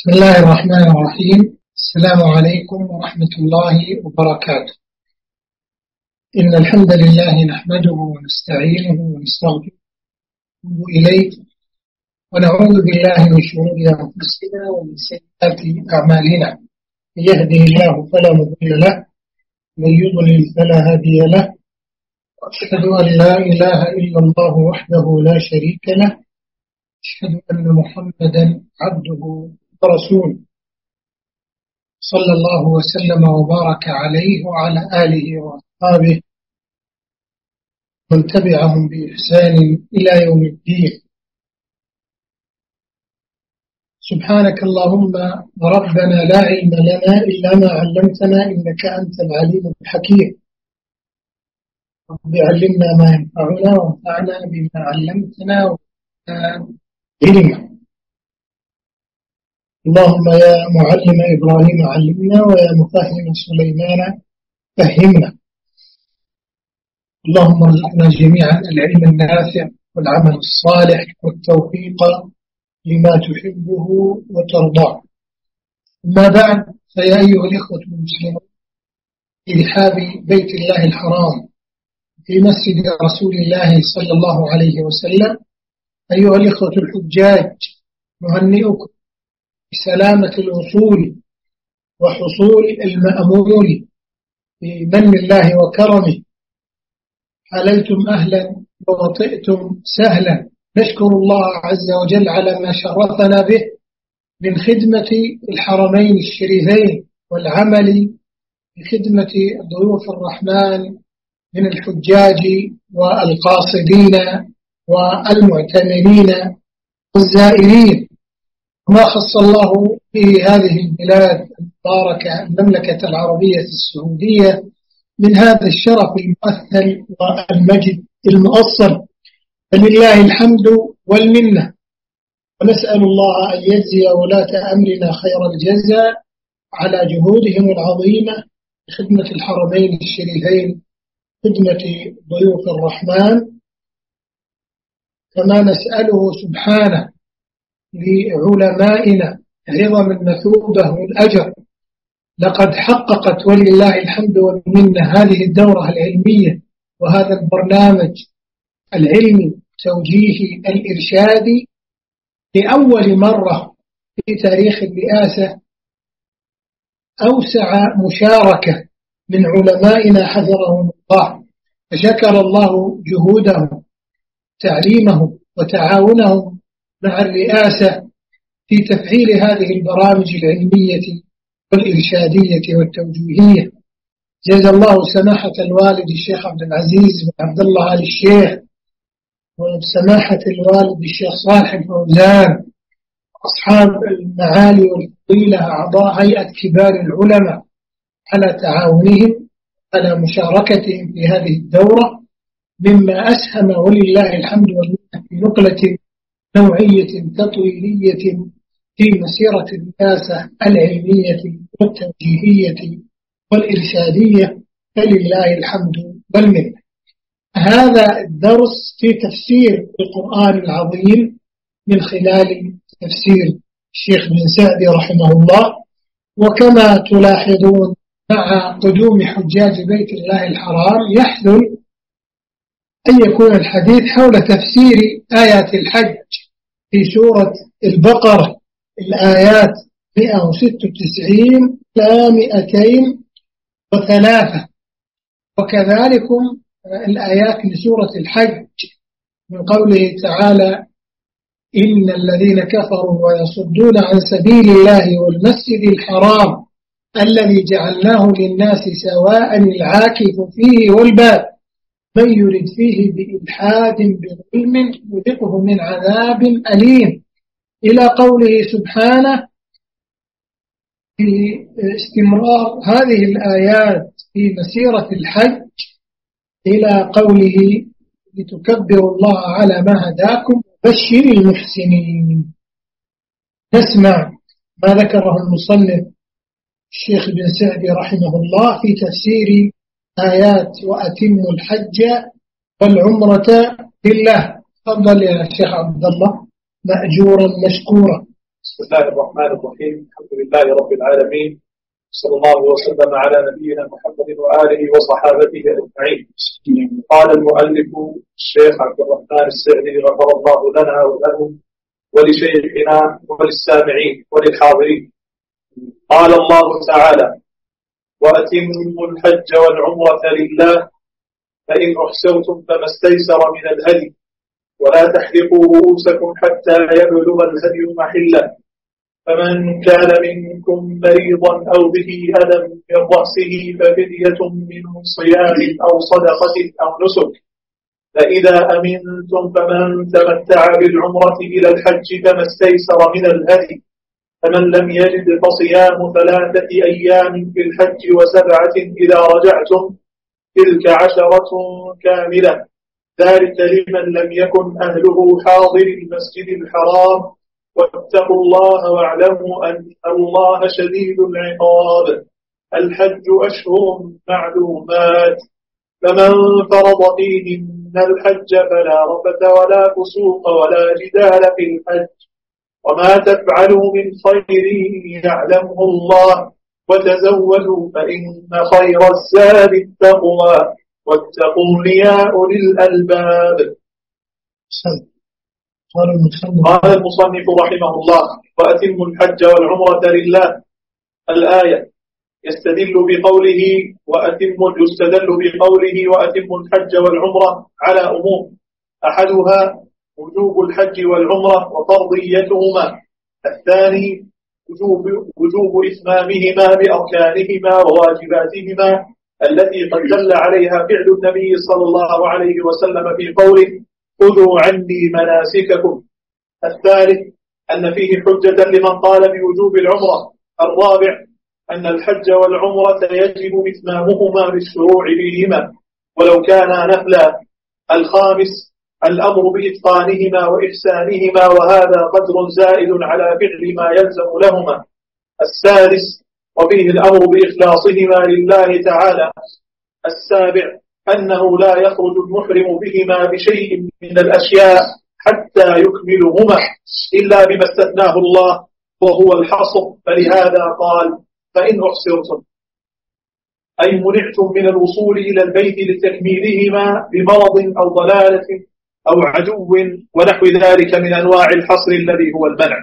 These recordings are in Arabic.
بسم الله الرحمن الرحيم. السلام عليكم ورحمة الله وبركاته. إن الحمد لله نحمده ونستعينه ونستغفره إليه ونعوذ بالله من شرور أنفسنا ومن سيئات أعمالنا. من يهده الله فلا مضل له من يضلل فلا هادي له. وأشهد أن لا إله إلا الله وحده لا شريك له. أشهد أن محمدا عبده ورسوله صلى الله وسلم وبارك عليه وعلى آله وأصحابه من تبعهم بإحسان إلى يوم الدين. سبحانك اللهم ربنا لا علم لنا إلا ما علمتنا إنك أنت العليم الحكيم. رب علمنا ما ينفعنا وانفعنا بما علمتنا علما اللهم يا معلم إبراهيم علمنا ويا مفهم سليمان فهمنا. اللهم ارزقنا جميعا العلم النافع والعمل الصالح والتوفيق لما تحبه وترضاه. أما بعد فيا أيها الإخوة المسلمون في رحاب بيت الله الحرام في مسجد رسول الله صلى الله عليه وسلم أيها الإخوة الحجاج نهنئكم بسلامة الوصول وحصول المأمول بمن الله وكرمه. حللتم أهلا ووطئتم سهلا. نشكر الله عز وجل على ما شرفنا به من خدمة الحرمين الشريفين والعمل بخدمة ضيوف الرحمن من الحجاج والقاصدين والمعتمرين والزائرين. ما خص الله في هذه البلاد المباركة المملكة العربية السعودية من هذا الشرف المؤثل والمجد المؤصل. فلله الحمد والمنة. ونسأل الله أن يجزي ولاة أمرنا خير الجزاء على جهودهم العظيمة خدمة الحرمين الشريفين خدمة ضيوف الرحمن. كما نسأله سبحانه لعلمائنا. عظم المثوبة والأجر. لقد حققت ولله الحمد والمنة هذه الدورة العلمية وهذا البرنامج العلمي توجيهي الإرشادي لأول مرة في تاريخ الرئاسة أوسع مشاركة من علمائنا حفظهم الله. فشكر الله جهودهم تعليمهم وتعاونهم مع الرئاسة في تفعيل هذه البرامج العلمية والإرشادية والتوجيهية. جزا الله سماحة الوالد الشيخ عبد العزيز بن عبد الله آل الشيخ وسماحة الوالد الشيخ صالح الفوزان أصحاب المعالي والفضيلة أعضاء هيئة كبار العلماء على تعاونهم على مشاركتهم في هذه الدورة مما أسهم ولله الحمد والمنة في نقلة نوعية تطويلية في مسيرة الرئاسة العلمية والتوجيهية والإرشادية فلله الحمد والمنة. هذا الدرس في تفسير القرآن العظيم من خلال تفسير الشيخ بن سعدي رحمه الله. وكما تلاحظون مع قدوم حجاج بيت الله الحرام يحذر أن يكون الحديث حول تفسير آيات الحج في سورة البقرة. الآيات 196 إلى 203 وكذلك الآيات لسورة الحج من قوله تعالى إن الذين كفروا ويصدون عن سبيل الله والمسجد الحرام الذي جعلناه للناس سواء العاكف فيه والباب. من يرد فيه بإلحاد بظلم يذقه من عذاب أليم. إلى قوله سبحانه في استمرار هذه الآيات في مسيرة الحج إلى قوله لتكبروا الله على ما هداكم بشر المحسنين. نسمع ما ذكره المصنف الشيخ بن سعدي رحمه الله في تفسير آيات وأتم الحج والعمرة لله. تفضل يا شيخ عبد الله مأجورا مشكورا. بسم الله الرحمن الرحيم. الحمد لله رب العالمين. صلى الله وسلم على نبينا محمد وآله وصحابته أجمعين. قال المؤلف الشيخ عبد الرحمن السعدي غفر الله لنا وله ولشيخنا وللسامعين وللحاضرين. قال الله تعالى وأتموا الحج والعمرة لله فإن أحسنتم فما استيسر من الهدي. ولا تحلقوا رؤوسكم حتى يبلغ الهدي محله. فمن كان منكم مريضا أو به أذى من رأسه ففدية من صيام أو صدقة أو نسك. فإذا أمنتم فمن تمتع بالعمرة إلى الحج فما استيسر من الهدي. فمن لم يجد فصيام ثلاثة أيام في الحج وسبعة إذا رجعتم تلك عشرة كاملة. ذلك لمن لم يكن أهله حاضر المسجد الحرام. واتقوا الله واعلموا أن الله شديد العقاب. الحج أشهر معلومات. فمن فرض فيهن الحج فلا رفث ولا فسوق ولا جدال في الحج. وما تفعلوا من خير يعلمه الله وتزودوا فإن خير الزاد التقوى واتقوا يا أولي الألباب قال المصنف. قال المصنف رحمه الله وأتم الحج والعمرة لله. الآية يستدل بقوله وأتم يستدل بقوله وأتم الحج والعمرة على أمور. أحدها وجوب الحج والعمرة وفرضيتهما الثاني وجوب, وجوب إتمامهما بأركانهما وواجباتهما التي قد دل عليها فعل النبي صلى الله عليه وسلم في قوله خذوا عني مناسككم. الثالث أن فيه حجة لمن قال بوجوب العمرة. الرابع أن الحج والعمرة يجب إتمامهما بالشروع فيهما. ولو كانا نفلا الخامس الأمر بإتقانهما وإحسانهما وهذا قدر زائد على فعل ما يلزم لهما. السادس وفيه الأمر بإخلاصهما لله تعالى. السابع أنه لا يخرج المحرم بهما بشيء من الأشياء حتى يكملهما إلا بما استثناه الله وهو الحصر. فلهذا قال فإن أحصرتم. أي منعتم من الوصول إلى البيت لتكميلهما بمرض أو ضلالة أو عدو ونحو ذلك من أنواع الحصر الذي هو المنع.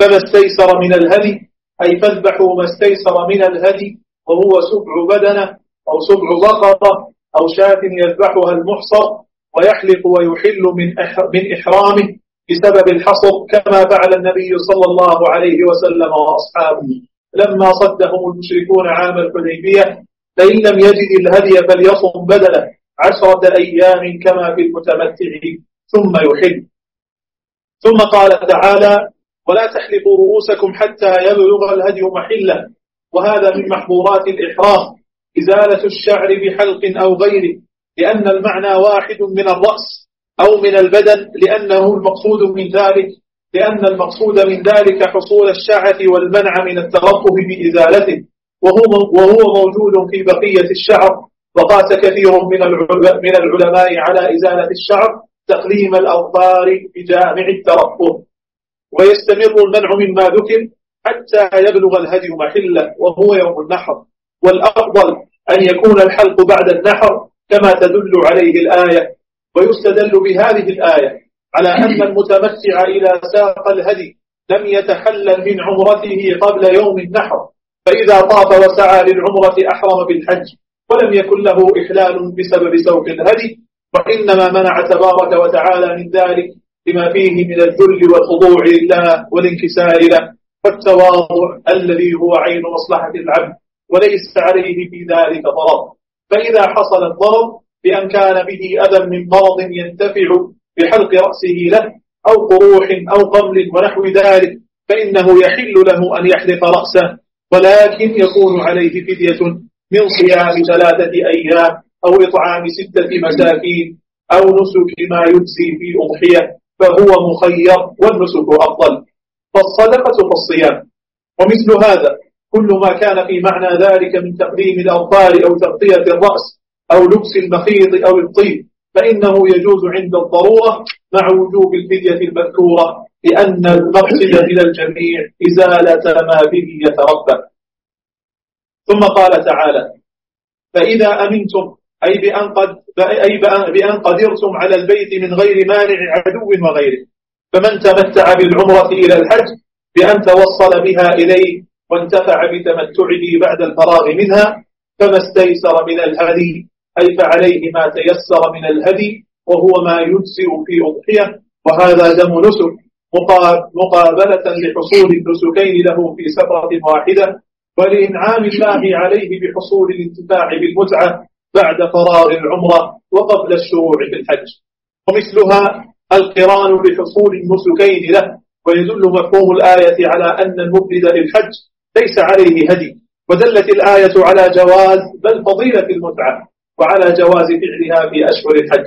فما استيسر من الهدي أي فاذبحوا ما استيسر من الهدي وهو سبع بدنة أو سبع بقرة أو شاة يذبحها المحصر ويحلق ويحل من من إحرامه بسبب الحصر كما فعل النبي صلى الله عليه وسلم وأصحابه. لما صدهم المشركون عام الحديبية فإن لم يجد الهدي فليصم بدله عشرة أيام كما في المتمتع ثم يحل. ثم قال تعالى ولا تحلقوا رؤوسكم حتى يبلغ الهدي محله وهذا من محظورات الإحرام إزالة الشعر بحلق أو غيره لأن المعنى واحد من الرأس أو من البدن لأنه المقصود من ذلك لأن المقصود من ذلك حصول الشعة والمنع من الترفه بإزالته وهو, وهو موجود في بقية الشعر. وقاس كثير من من العلماء على إزالة الشعر تقليم الأظفار بجامع الترفه ويستمر المنع مما ذكر حتى يبلغ الهدي محله وهو يوم النحر. والأفضل أن يكون الحلق بعد النحر كما تدل عليه الآية. ويستدل بهذه الآية على أن المتمتع إلى ساق الهدي لم يتحلل من عمرته قبل يوم النحر. فإذا طاف وسعى للعمرة أحرم بالحج. ولم يكن له إحلال بسبب سوق الهدي وإنما منع تبارك وتعالى من ذلك لما فيه من الذل والخضوع لله والانكسار له. والتواضع الذي هو عين مصلحة العبد وليس عليه في ذلك ضرر. فإذا حصل الضرر بأن كان به أذى من مرض ينتفع بحلق رأسه له أو قروح أو قمل ونحو ذلك فإنه يحل له أن يحلق رأسه ولكن يكون عليه فدية من صيام ثلاثة أيام أو إطعام ستة مساكين أو نسك ما يجزي في أضحية فهو مخير والنسك أفضل. فالصدقة فالصيام ومثل هذا كل ما كان في معنى ذلك من تقديم الأظفار أو تغطية الرأس أو لبس المخيط أو الطيب فإنه يجوز عند الضرورة مع وجوب الفدية المذكورة لأن المقصد من الجميع إزالة ما به يتربى. ثم قال تعالى فإذا أمنتم أي بأن, قد أي بأن قدرتم على البيت من غير مانع عدو وغيره فمن تمتع بالعمرة إلى الحج بأن توصل بها إليه وانتفع بتمتعه بعد الفراغ منها فما استيسر من الهدي أي فعليه ما تيسر من الهدي وهو ما يجزئ في أضحية وهذا دم نسك مقابلة لحصول النسكين له في سفرة واحدة ولإنعام الله عليه بحصول الانتفاع بالمتعة بعد فراغ العمرة وقبل الشروع في الحج. ومثلها القران بحصول النسكين له ويدل مفهوم الآية على أن المفرد للحج ليس عليه هدي ودلت الآية على جواز بل فضيلة المتعة وعلى جواز فعلها في أشهر الحج.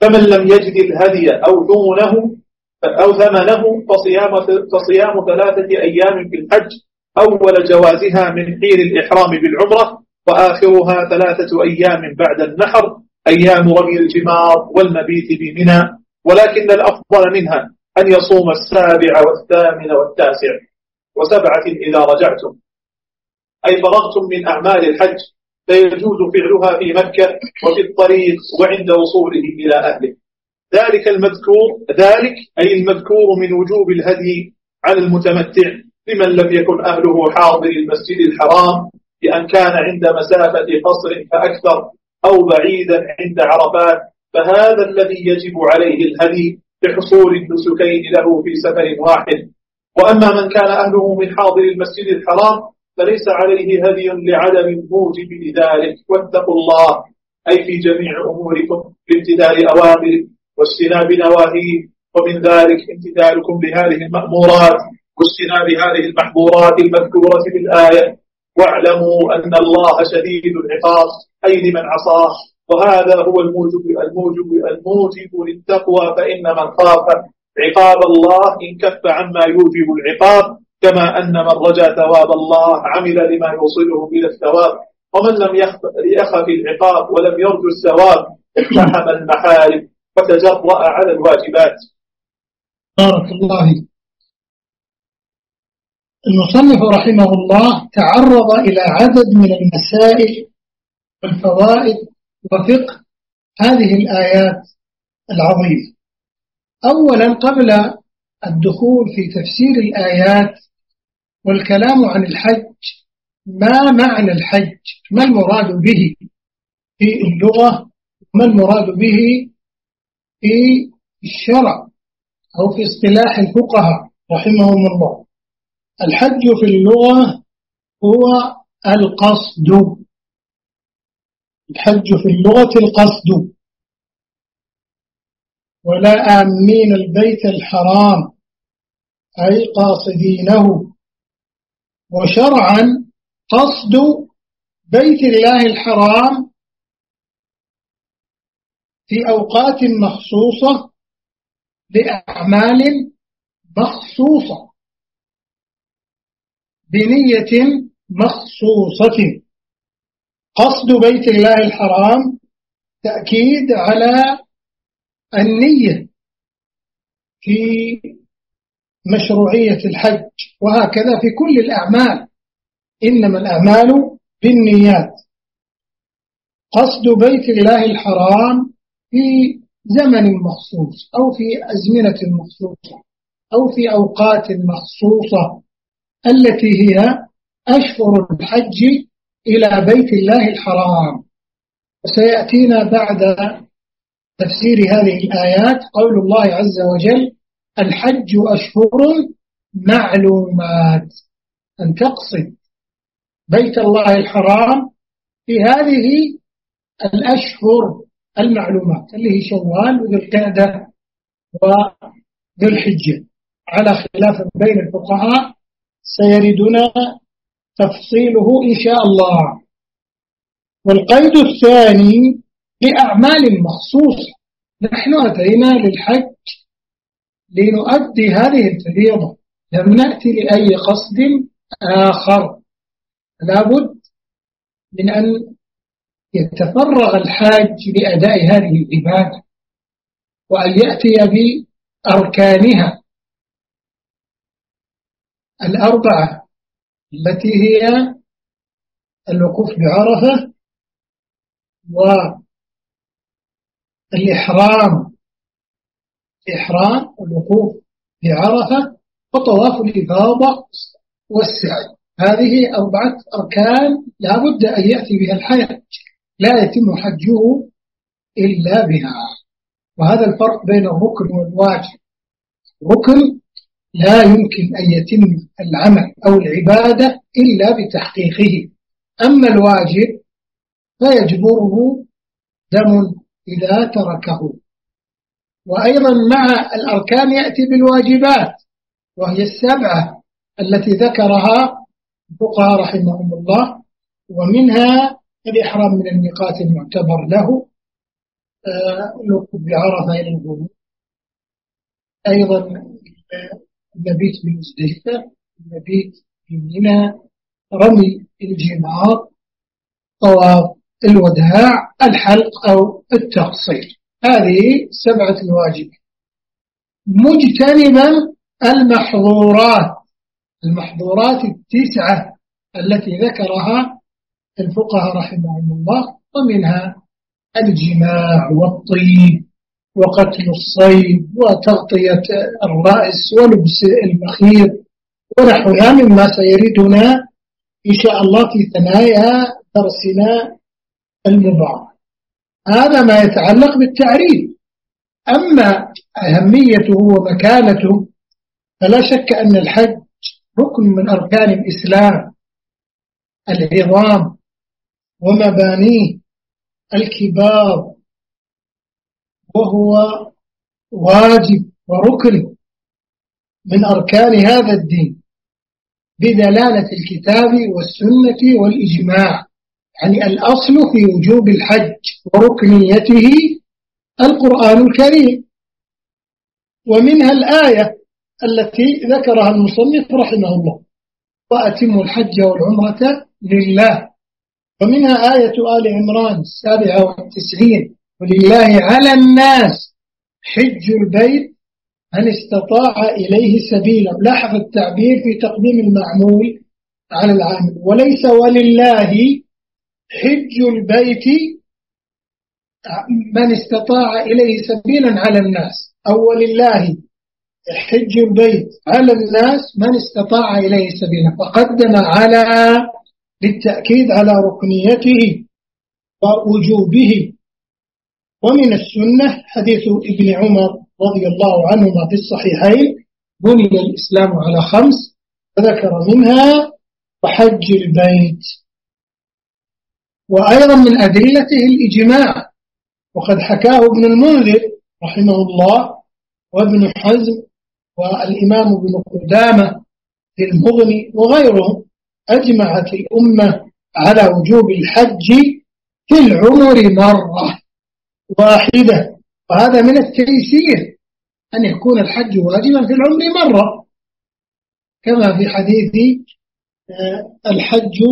فمن لم يجد الهدي أو دونه أو ثمنه فصيام, فصيام ثلاثة أيام في الحج أول جوازها من حين الإحرام بالعمرة وآخرها ثلاثة أيام بعد النحر أيام رمي الجمار والمبيت بمنى. ولكن الأفضل منها أن يصوم السابع والثامن والتاسع. وسبعة إذا رجعتم. أي فرغتم من أعمال الحج فيجوز فعلها في مكة وفي الطريق وعند وصوله إلى أهله. ذلك المذكور ذلك أي المذكور من وجوب الهدي على المتمتع. لمن لم يكن أهله حاضر المسجد الحرام بأن كان عند مسافة قصر فأكثر أو بعيدا عند عرفات فهذا الذي يجب عليه الهدي بحصول النسكين له في سفر واحد. وأما من كان أهله من حاضر المسجد الحرام فليس عليه هدي لعدم الموجب لذلك واتقوا الله أي في جميع أموركم بامتثال أوامره واجتناب نواهيه ومن ذلك امتثالكم لهذه المأمورات. واجتناب هذه المحظورات المذكورة في الآية. واعلموا أن الله شديد العقاب أي لمن عصاه. وهذا هو الموجب الموجب الموجب للتقوى فإن من خاف عقاب الله إن كف عما يوجب العقاب كما أن من رجا ثواب الله عمل لما يوصله إلى الثواب. ومن لم يخف العقاب ولم يرجو الثواب اقتحم المحارم وتجرأ على الواجبات. بارك الله المصنف رحمه الله تعرض إلى عدد من المسائل والفوائد وفقه هذه الآيات العظيمة. أولا قبل الدخول في تفسير الآيات والكلام عن الحج ما معنى الحج؟ ما المراد به في اللغة؟ ما المراد به في الشرع أو في اصطلاح الفقهاء رحمهم الله؟ الحج في اللغة هو القصد. الحج في اللغة القصد. ولا آمين البيت الحرام أي قاصدينه. وشرعا قصد بيت الله الحرام في أوقات مخصوصة لأعمال مخصوصة. بنية مخصوصة. قصد بيت الله الحرام تأكيد على النية في مشروعية الحج وهكذا في كل الأعمال. إنما الأعمال بالنيات. قصد بيت الله الحرام في زمن مخصوص أو في أزمنة مخصوصة أو في أوقات مخصوصة. التي هي أشهر الحج إلى بيت الله الحرام. وسيأتينا بعد تفسير هذه الآيات قول الله عز وجل الحج أشهر معلومات. أن تقصد بيت الله الحرام في هذه الأشهر المعلومات اللي هي شوال وذي القعدة وذي الحجة على خلاف بين الفقهاء سيردنا تفصيله إن شاء الله. والقيد الثاني لأعمال مخصوصة. نحن أتينا للحج لنؤدي هذه الفريضة. لم نأتي لأي قصد آخر. لابد من أن يتفرغ الحاج لأداء هذه العبادة. وأن يأتي بأركانها. الأربعة التي هي الوقوف بعرفة والإحرام. الإحرام والوقوف بعرفة وطواف الإفاضة والسعي. هذه أربعة أركان لا بد أن يأتي بها الحج لا يتم حجه إلا بها. وهذا الفرق بين الركن والواجب. ركن لا يمكن أن يتم العمل أو العبادة إلا بتحقيقه. أما الواجب فيجبره دم إذا تركه. وأيضا مع الأركان يأتي بالواجبات وهي السبعة التي ذكرها الفقهاء رحمهم الله ومنها الإحرام من الميقات المعتبر له. الوقوف آه، بعرفة إلى الغروب أيضا المبيت بمزدلفة المبيت بمنى رمي الجمار طواف الوداع الحلق أو التقصير. هذه سبعة الواجب. مجتنبا المحظورات. المحظورات التسعة التي ذكرها الفقهاء رحمهم الله ومنها الجماع والطيب. وقتل الصيد وتغطية الرأس ولبس المخيط ونحوها مما سيردنا إن شاء الله في ثنايا درسنا المبارك هذا ما يتعلق بالتعريف أما أهميته ومكانته فلا شك أن الحج ركن من أركان الإسلام. العظام ومبانيه الكبار وهو واجب وركن من أركان هذا الدين بدلالة الكتاب والسنة والإجماع يعني الأصل في وجوب الحج وركنيته القرآن الكريم. ومنها الآية التي ذكرها المصنف رحمه الله وأتم الحج والعمرة لله. ومنها آية آل عمران السابعة والتسعين ولله على الناس حج البيت من استطاع إليه سبيلا. لاحظ التعبير في تقديم المعمول على العامل. وليس ولله حج البيت من استطاع إليه سبيلا على الناس. أو ولله حج البيت على الناس من استطاع إليه سبيلا. فقدم على للتأكيد على ركنيته ووجوبه. ومن السنة حديث ابن عمر رضي الله عنهما في الصحيحين بني الإسلام على خمس فذكر منها وحج البيت. وأيضا من أدلته الإجماع وقد حكاه ابن المنذر رحمه الله وابن حزم والإمام ابن قدامة في المغني وغيرهم أجمعت الأمة على وجوب الحج في العمر مرة. واحدة. وهذا من التيسير أن يكون الحج واجبا في العمر مرة. كما في حديث آه، الحج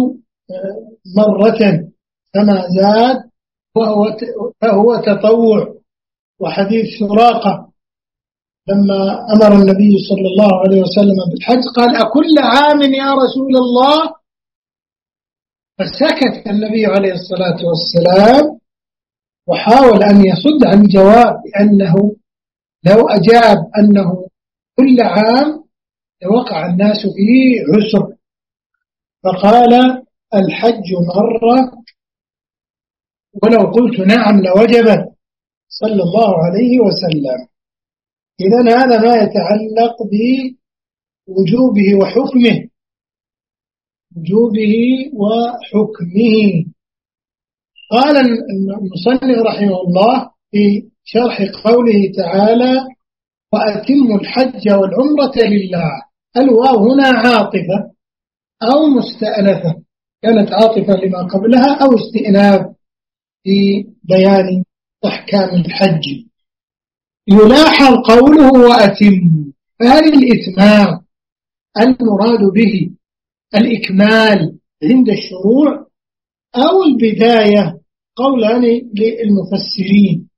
آه، مرة. فما زاد فهو فهو تطوع. وحديث سراقة. لما أمر النبي صلى الله عليه وسلم بالحج قال أكل عام يا رسول الله؟ فسكت النبي عليه الصلاة والسلام وحاول أن يصد عن جواب لأنه لو أجاب أنه كل عام لوقع الناس في عسر. فقال الحج مرة ولو قلت نعم لوجبت. صلى الله عليه وسلم. إذا هذا ما يتعلق بوجوبه وحكمه. وجوبه وحكمه. قال المصنف رحمه الله في شرح قوله تعالى وأتم الحج والعمرة لله. الواو هنا عاطفة أو مستأنفة؟ كانت عاطفة لما قبلها أو استئناف في بيان أحكام الحج. يلاحظ قوله وأتم فهل الإتمام المراد به الإكمال عند الشروع؟ أو البداية قولان للمفسرين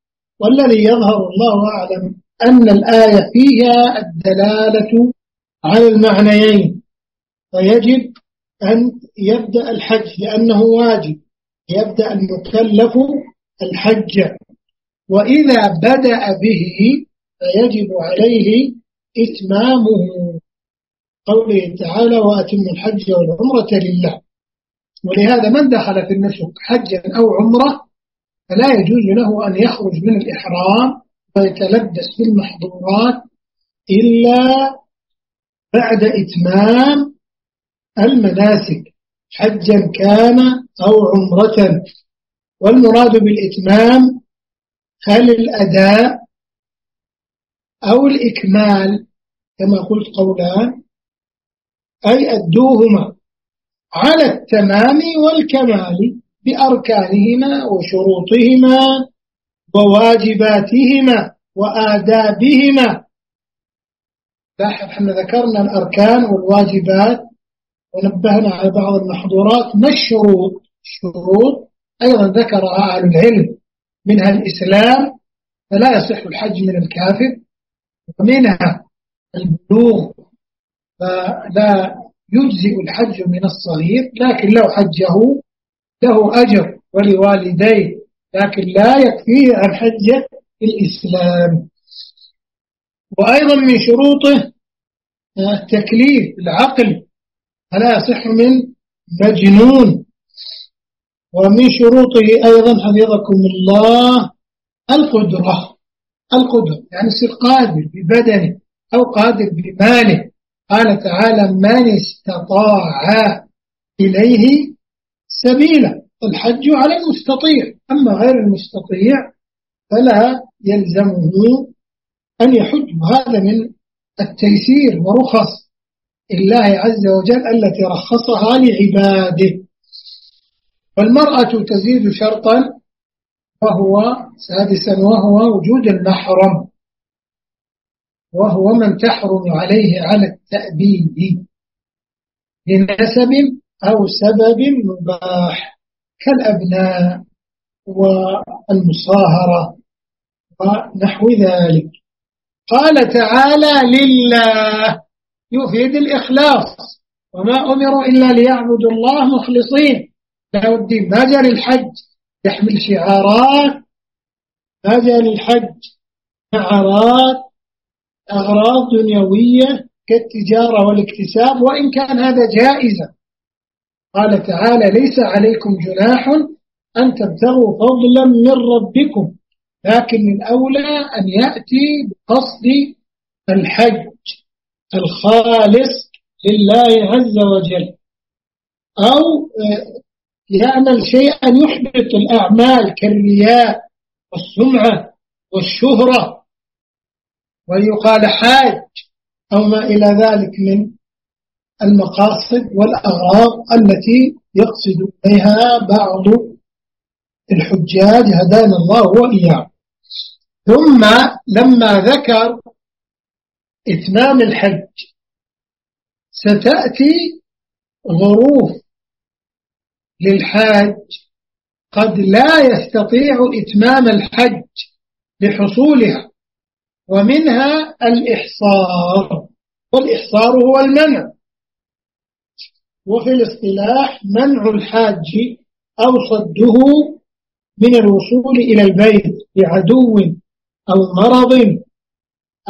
والذي يظهر الله أعلم أن الآية فيها الدلالة على المعنيين. فيجب أن يبدأ الحج لأنه واجب يبدأ المكلف الحج. وإذا بدأ به فيجب عليه إتمامه. قوله تعالى وأتم الحج والعمرة لله. ولهذا من دخل في النسك حجا أو عمرة فلا يجوز له أن يخرج من الإحرام ويتلبس في المحظورات إلا بعد إتمام المناسك حجا كان أو عمرة. والمراد بالإتمام هل الأداء أو الإكمال كما قلت قولان أي أدوهما. على التمام والكمال بأركانهما وشروطهما وواجباتهما وآدابهما. لاحظ إحنا ذكرنا الأركان والواجبات ونبهنا على بعض المحظورات. ما الشروط؟ الشروط أيضا ذكرها أهل العلم. منها الإسلام فلا يصح الحج من الكافر ومنها البلوغ فلا يجزئ الحج من الصغير لكن لو حجه له أجر ولوالديه لكن لا يكفيه عن حجة الإسلام. وأيضا من شروطه التكليف العقل فلا يصح من مجنون. ومن شروطه أيضا حفظكم الله القدرة القدرة يعني يصير قادر ببدنه أو قادر بماله. قال تعالى من استطاع إليه سبيلا الحج على المستطيع أما غير المستطيع فلا يلزمه أن يحج هذا من التيسير ورخص الله عز وجل التي رخصها لعباده. والمرأة تزيد شرطا وهو سادسا وهو وجود المحرم. وهو من تحرم عليه على التأبيد. لنسب أو سبب مباح كالأبناء والمصاهرة ونحو ذلك. قال تعالى لله. يفيد الإخلاص وما أمروا إلا ليعبدوا الله مخلصين. له الدين. ما جاء للحج؟ يحمل شعارات ما جاء للحج؟ شعارات أغراض دنيوية كالتجارة والاكتساب وإن كان هذا جائزا. قال تعالى ليس عليكم جناح أن تبتغوا فضلا من ربكم لكن الأولى أن يأتي بقصد الحج الخالص لله عز وجل أو يعمل شيئا يحبط الأعمال كالرياء والسمعة والشهرة ويقال حاج أو ما إلى ذلك من المقاصد والأغراض التي يقصد بها بعض الحجاج هدانا الله وإياه. ثم لما ذكر إتمام الحج ستأتي ظروف للحاج قد لا يستطيع إتمام الحج لحصولها ومنها الإحصار. والإحصار هو المنع. وفي الاصطلاح منع الحاج أو صده من الوصول إلى البيت بعدو أو مرض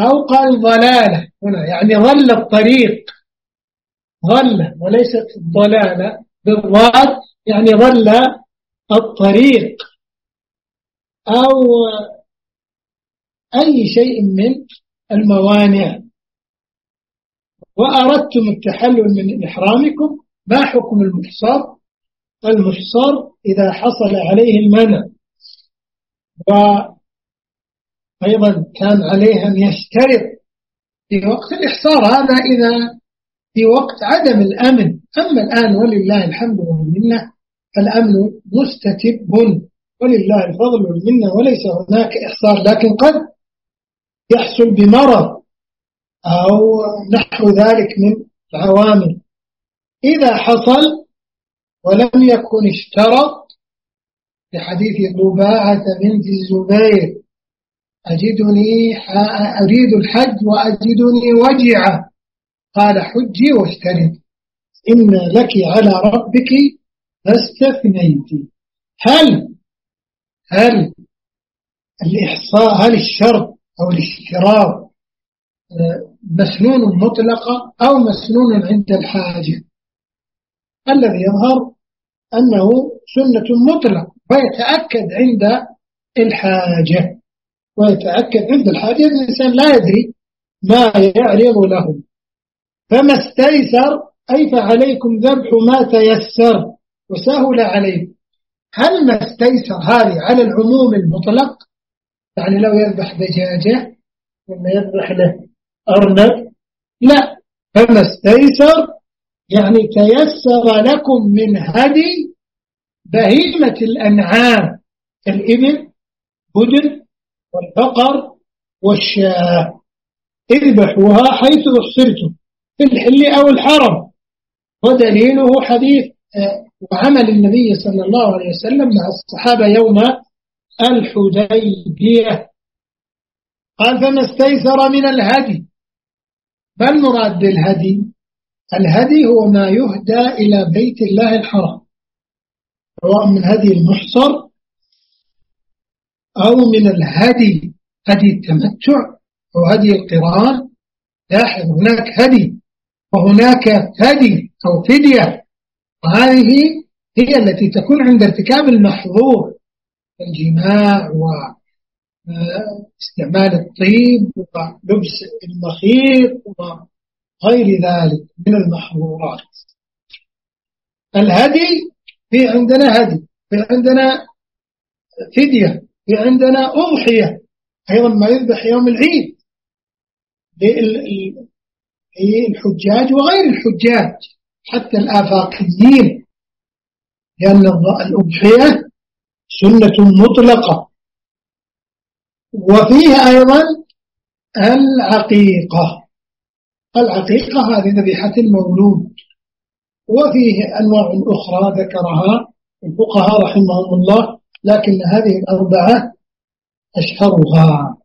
أو قال ضلالة. هنا يعني ظل الطريق. ظل وليست الضلالة بالضاد يعني ظل الطريق. أو أي شيء من الموانع. وأردتم التحلل من إحرامكم ما حكم المحصر المحصر إذا حصل عليه المنع. وأيضا كان عليه أن يشترط في وقت الإحصار هذا إذا في وقت عدم الأمن. أما الآن ولله الحمد والمنة الأمن مستتب. ولله الفضل والمنة وليس هناك إحصار. لكن قد يحصل بمرض أو نحو ذلك من العوامل. إذا حصل ولم يكن اشترط في حديث ضباعة بنت الزبير أجدني أريد الحج وأجدني وجعة قال حجي واشترط. إن لك على ربك فاستثنيت. هل هل الإحصاء هل الشرط أو الاشتراط آه، مسنون مطلقة أو مسنون عند الحاجة. الذي يظهر أنه سنة مطلق ويتأكد عند الحاجة. ويتأكد عند الحاجة الإنسان لا يدري ما يعرض له. فما استيسر؟ أي فعليكم ذبح ما تيسر وسهل عليكم. هل ما استيسر هذه على العموم المطلق؟ يعني لو يذبح دجاجة ولا يذبح له أرنب لا. فما استيسر؟ يعني تيسر لكم من هدي بهيمة الأنعام الإبل بدن والبقر والشاة. اذبحوها حيث أحصرتم في الحل أو الحرم. ودليله حديث آه، وعمل النبي صلى الله عليه وسلم مع الصحابة يوم الحديبية. قال فما استيسر من الهدي. ما المراد بالهدي؟ الهدي هو ما يهدى إلى بيت الله الحرام. سواء من هدي المحصر أو من الهدي هدي التمتع أو هدي القران. لاحظ هناك هدي وهناك هدي أو فدية. وهذه هي التي تكون عند ارتكاب المحظور. الجماع واستعمال الطيب ولبس المخيط وغير ذلك من المحظورات. الهدي في عندنا هدي في عندنا فدية في عندنا أضحية أيضا ما يذبح يوم العيد للحجاج وغير الحجاج حتى الآفاقيين لأن الأضحية سنة مطلقة. وفيها أيضا العقيقة. العقيقة هذه ذبيحة المولود. وفيه أنواع أخرى ذكرها الفقهاء رحمهم الله لكن هذه الأربعة أشهرها.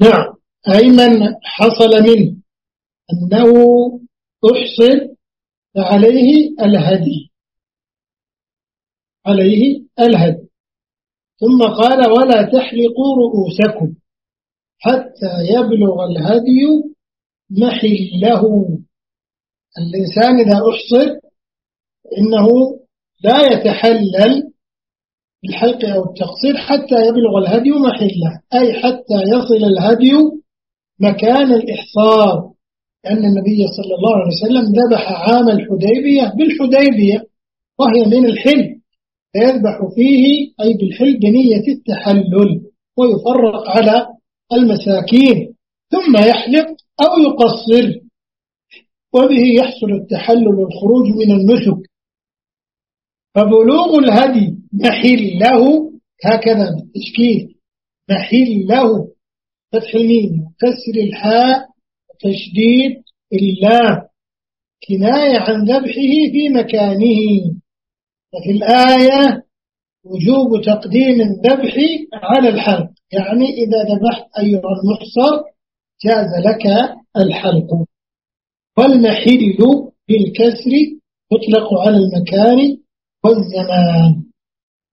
نعم. أي من حصل منه أنه أحصل فعليه الهدي. عليه الهدي ثم قال ولا تحلقوا رؤوسكم حتى يبلغ الهدي محله. الإنسان إذا أحصر إنه لا يتحلل بالحلق أو التقصير حتى يبلغ الهدي محله أي حتى يصل الهدي مكان الإحصار. لأن النبي صلى الله عليه وسلم ذبح عام الحديبية بالحديبية وهي من الحل فيذبح فيه أي بالحل بنية التحلل ويفرق على المساكين ثم يحلق أو يقصر. وبه يحصل التحلل والخروج من النسك. فبلوغ الهدي محله هكذا بالتشكيل محله فتح الميم وكسر الحاء وتشديد اللام كناية عن ذبحه في مكانه. وفي الآية وجوب تقديم الذبح على الحلق. يعني إذا ذبحت أيها المحصر جاز لك الحلق. والمحل بالكسر يطلق على المكان والزمان.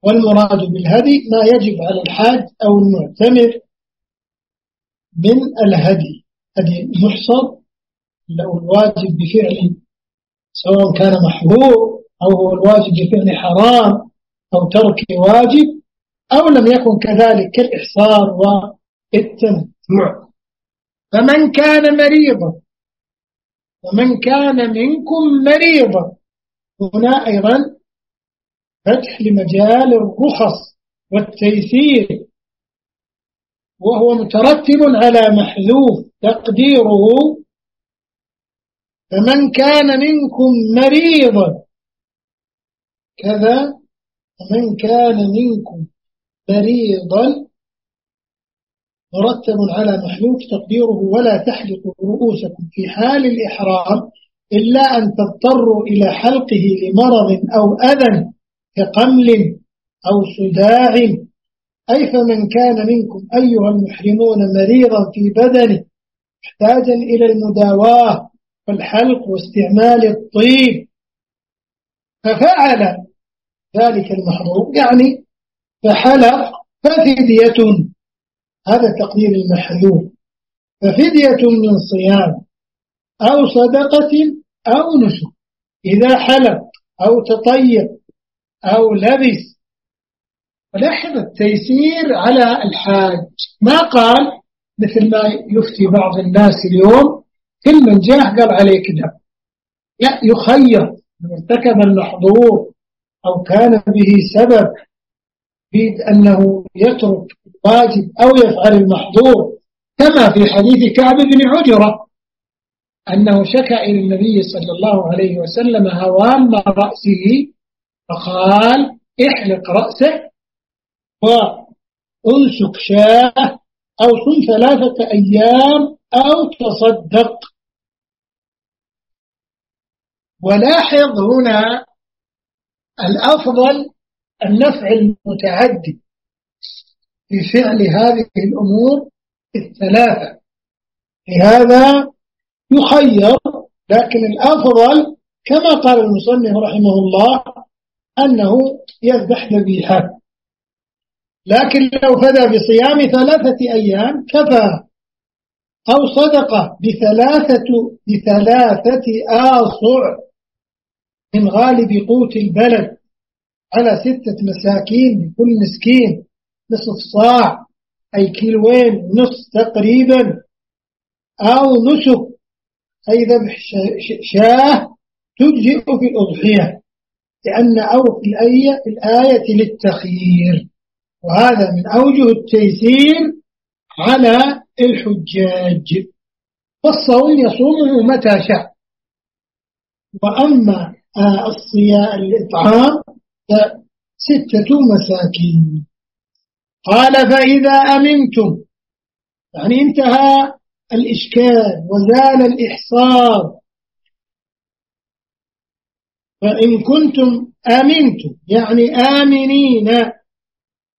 والمراد بالهدي ما يجب على الحاج أو المعتمر من الهدي. هدي المحصر لو الواجب بفعل سواء كان محظور أو هو الواجب بفعل حرام أو ترك واجب أو لم يكن كذلك كالإحصار والتمتع فمن كان مريضا ومن كان منكم مريضا هنا أيضا فتح لمجال الرخص والتيسير وهو مترتب على محذوف تقديره. فمن كان منكم مريضا كذا فمن كان منكم مريضا مرتب على محلوك تقديره ولا تحلقوا رؤوسكم في حال الإحرام إلا أن تضطروا إلى حلقه لمرض أو أذى كقمل أو صداع. أي فمن كان منكم أيها المحرمون مريضا في بدنه محتاجا إلى المداواة والحلق واستعمال الطيب ففعل ذلك المحظور. يعني فحلق ففدية هذا تقدير المحذور. ففدية من صيام أو صدقة أو نسك إذا حلق أو تطيب أو لبس. ولاحظ التيسير على الحاج. ما قال؟ مثل ما يفتي بعض الناس اليوم كل من جاه قال عليه كذا لا. يخير من ارتكب المحظور. أو كان به سبب في أنه يترك الواجب أو يفعل المحظور كما في حديث كعب بن عجرة أنه شكى إلى النبي صلى الله عليه وسلم هوام رأسه فقال احلق رأسه وأنسك شاه أو صم ثلاثة أيام أو تصدق. ولاحظ هنا الأفضل النفع المتعدي في فعل هذه الأمور الثلاثة. لهذا يخير لكن الأفضل كما قال المصنف رحمه الله أنه يذبح ذبيحة. لكن لو فدى بصيام ثلاثة أيام كفى أو صدقة بثلاثة بثلاثة آصع من غالب قوت البلد على ستة مساكين لكل مسكين نصف صاع أي كيلوين نصف تقريبا أو نسك. أي ذبح شاة تجزئ في الأضحية لأن أو في الآية, الآية للتخيير. وهذا من أوجه التيسير على الحجاج. فالصوم يصومه متى شاء. وأما الصيام الإطعام ستة مساكين. قال فإذا أمنتم يعني انتهى الإشكال وزال الإحصار. فإن كنتم آمنتم يعني آمنين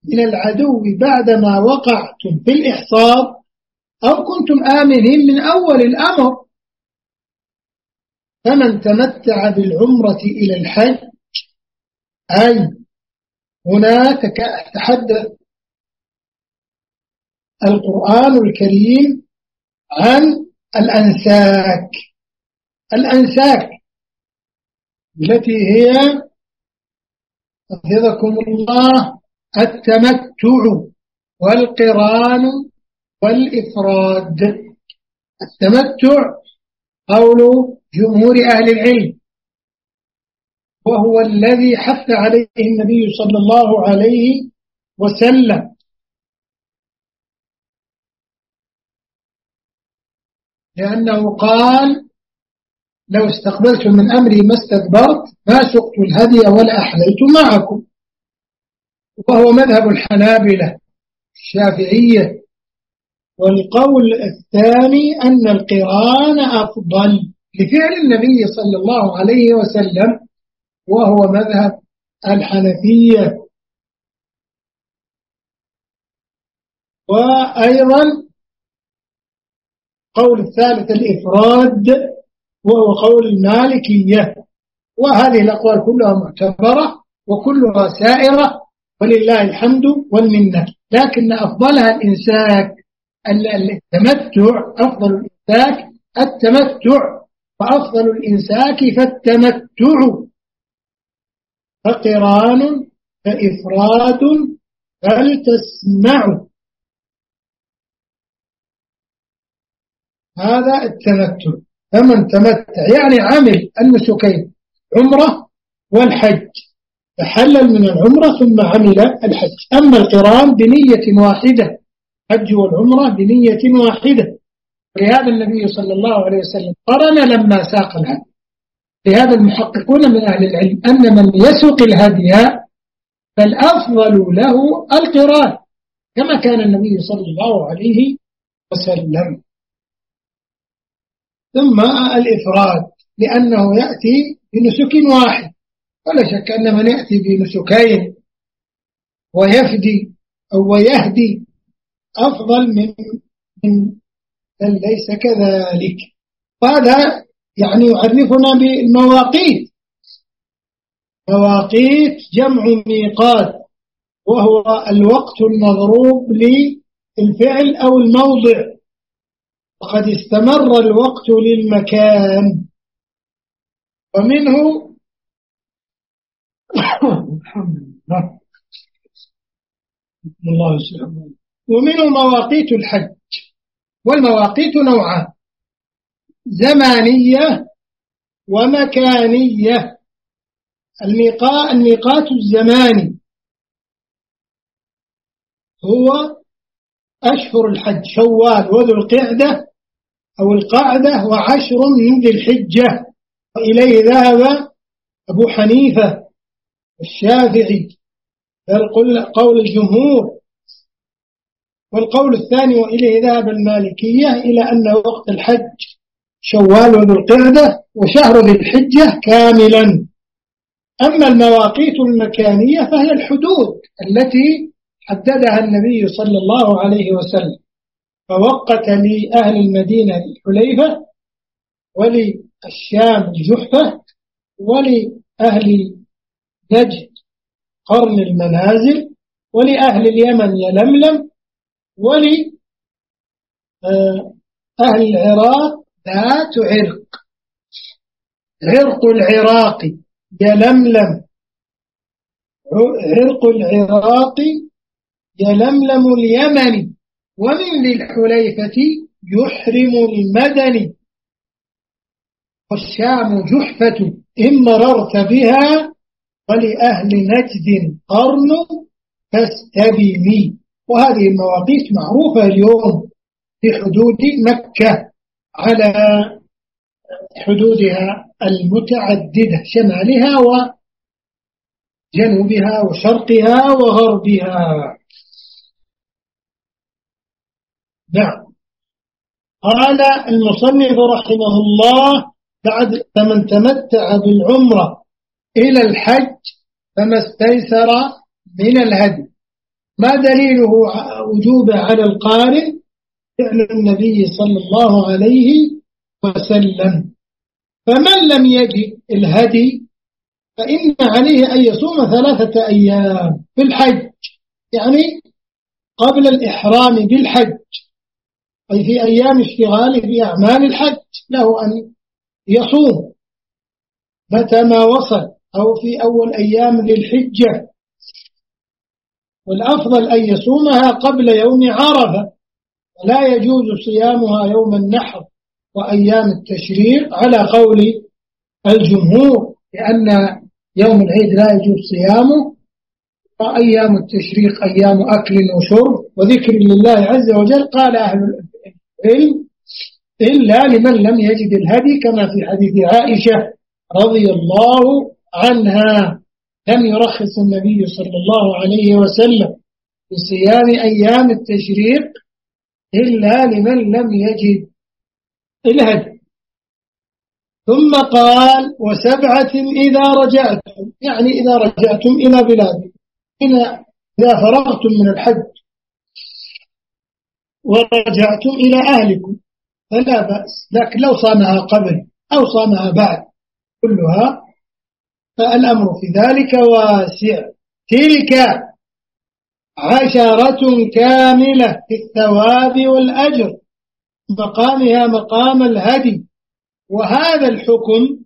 من العدو بعدما وقعتم في الإحصار أو كنتم آمنين من أول الأمر فمن تمتع بالعمرة إلى الحج أي هنا تحدث القرآن الكريم عن الأنساك. الأنساك التي هي حفظكم الله التمتع والقران والإفراد. التمتع قول جمهور أهل العلم. وهو الذي حث عليه النبي صلى الله عليه وسلم. لأنه قال لو استقبلت من أمري ما استدبرت ما سقت الهدي ولا أحليت معكم. وهو مذهب الحنابلة الشافعية. والقول الثاني أن القرآن أفضل. لفعل النبي صلى الله عليه وسلم وهو مذهب الحنفية. وأيضا قول الثالث الإفراد وهو قول المالكية. وهذه الأقوال كلها معتبرة وكلها سائرة ولله الحمد والمنة. لكن أفضلها الإنساك التمتع أفضل الإنساك التمتع. فأفضل الإنساك فالتمتع. فقران فإفراد فلتسمع. هذا التمتع. فمن تمتع يعني عمل النسكين عمرة والحج. تحلل من العمرة ثم عمل الحج. أما القرآن بنية واحدة. حج والعمرة بنية واحدة. لهذا النبي صلى الله عليه وسلم قرن لما ساق الهدي. لهذا المحققون من أهل العلم أن من يسوق الهدي فالأفضل له القران كما كان النبي صلى الله عليه وسلم. ثم الإفراد لأنه يأتي بنسك واحد. ولا شك أن من يأتي بنسكين ويفدي أو ويهدي أفضل من من ليس كذلك. وهذا يعني يعرفنا بالمواقيت مواقيت جمع ميقات وهو الوقت المضروب للفعل أو الموضع. وقد استمر الوقت للمكان. ومنه الله ومنه مواقيت الحج. والمواقيت نوعان. زمانية ومكانية. الميقات, الزماني. هو أشهر الحج. شوال وذو القعدة أو القعدة وعشر من ذي الحجة. وإليه ذهب أبو حنيفة الشافعي. قول الجمهور والقول الثاني وإليه ذهب المالكية إلى أن وقت الحج شوال وذو القعدة وشهر ذي الحجة كاملا. أما المواقيت المكانية فهي الحدود التي حددها النبي صلى الله عليه وسلم. فوقت لأهل المدينة الحليفة وللشام الجحفة ولأهل نجد قرن المنازل ولأهل اليمن يلملم ولأهل آه، العراق ذات عرق. عرق العراق يلملم عرق العراق يلملم اليمن. ومن ذي الحليفة يحرم المدني والشام جحفة إن مررت بها. ولأهل نجد قرن فاستبني وهذه المواقيت معروفة اليوم في حدود مكة على حدودها المتعددة شمالها وجنوبها وشرقها وغربها. نعم. قال المصنف رحمه الله بعد فمن تمتع بالعمرة إلى الحج فما استيسر من الهدي. ما دليله وجوبه على القارئ؟ فعل النبي صلى الله عليه وسلم. فمن لم يجد الهدي فإن عليه أن يصوم ثلاثة أيام في الحج. يعني قبل الإحرام بالحج. أي في أيام اشتغاله في أعمال الحج. له أن يصوم. متى ما وصل أو في أول أيام للحجة والأفضل أن يصومها قبل يوم عرفة ولا يجوز صيامها يوم النحر وأيام التشريق على قول الجمهور لأن يوم العيد لا يجوز صيامه وأيام التشريق أيام أكل وشرب. وذكر لله عز وجل قال أهل العلم إلا لمن لم يجد الهدي كما في حديث عائشة رضي الله عنها. لم يرخص النبي صلى الله عليه وسلم بصيام أيام التشريق إلا لمن لم يجد الهدي؟ ثم قال وسبعة إذا رجعتم يعني إذا رجعتم إلى بلادكم إذا فرغتم من الحج ورجعتم إلى أهلكم فلا بأس لكن لو صامها قبل أو صامها بعد كلها فالأمر في ذلك واسع. تلك عشرة كاملة في الثواب والأجر. مقامها مقام الهدي. وهذا الحكم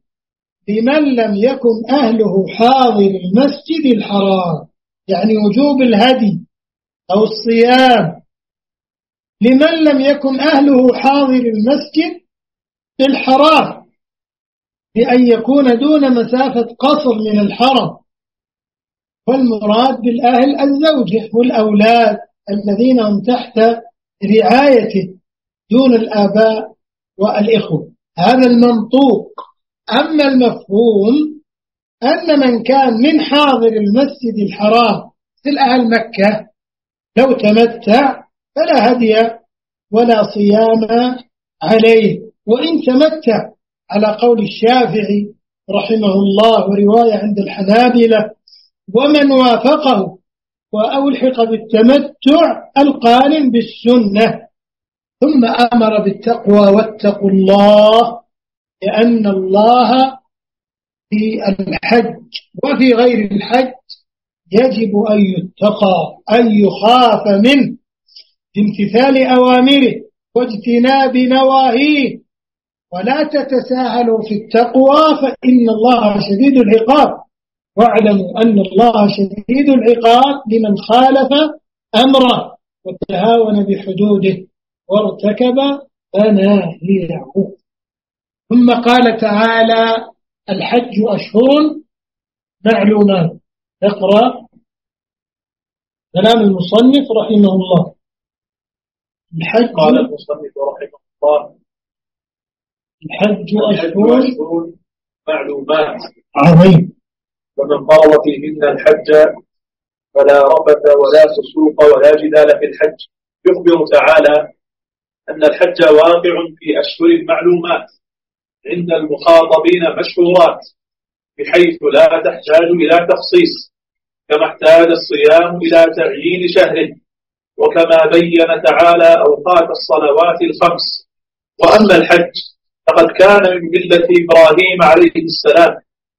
لمن لم يكن أهله حاضر المسجد الحرام يعني وجوب الهدي أو الصيام. لمن لم يكن أهله حاضر المسجد الحرام. بأن يكون دون مسافة قصر من الحرم. والمراد بالأهل الزوجة والأولاد الذين هم تحت رعايته دون الآباء والإخوة. هذا المنطوق. أما المفهوم أن من كان من حاضر المسجد الحرام مثل أهل مكة لو تمتع فلا هدي ولا صيام عليه. وإن تمتع على قول الشافعي رحمه الله ورواية عند الحنابلة ومن وافقه وألحق بالتمتع القارن بالسنة ثم أمر بالتقوى واتقوا الله لأن الله في الحج وفي غير الحج يجب أن يتقى أن يخاف منه بامتثال أوامره واجتناب نواهيه ولا تتساهلوا في التقوى فإن الله شديد العقاب. واعلموا أن الله شديد العقاب لمن خالف أمره وتهاون بحدوده وارتكب مناهيه ثم قال تعالى الحج أشهر معلومات اقرأ. كلام المصنف رحمه الله. الحج قال المصنف رحمه الله الحج أشهر معلومات. عظيم. ومن فرض فيهن الحج فلا رفث ولا فسوق ولا جدال في الحج. يخبر تعالى أن الحج واقع في أشهر المعلومات عند المخاطبين مشهورات بحيث لا تحتاج إلى تخصيص كما احتاج الصيام إلى تعيين شهره وكما بين تعالى أوقات الصلوات الخمس. وأما الحج فقد كان من ملة إبراهيم عليه السلام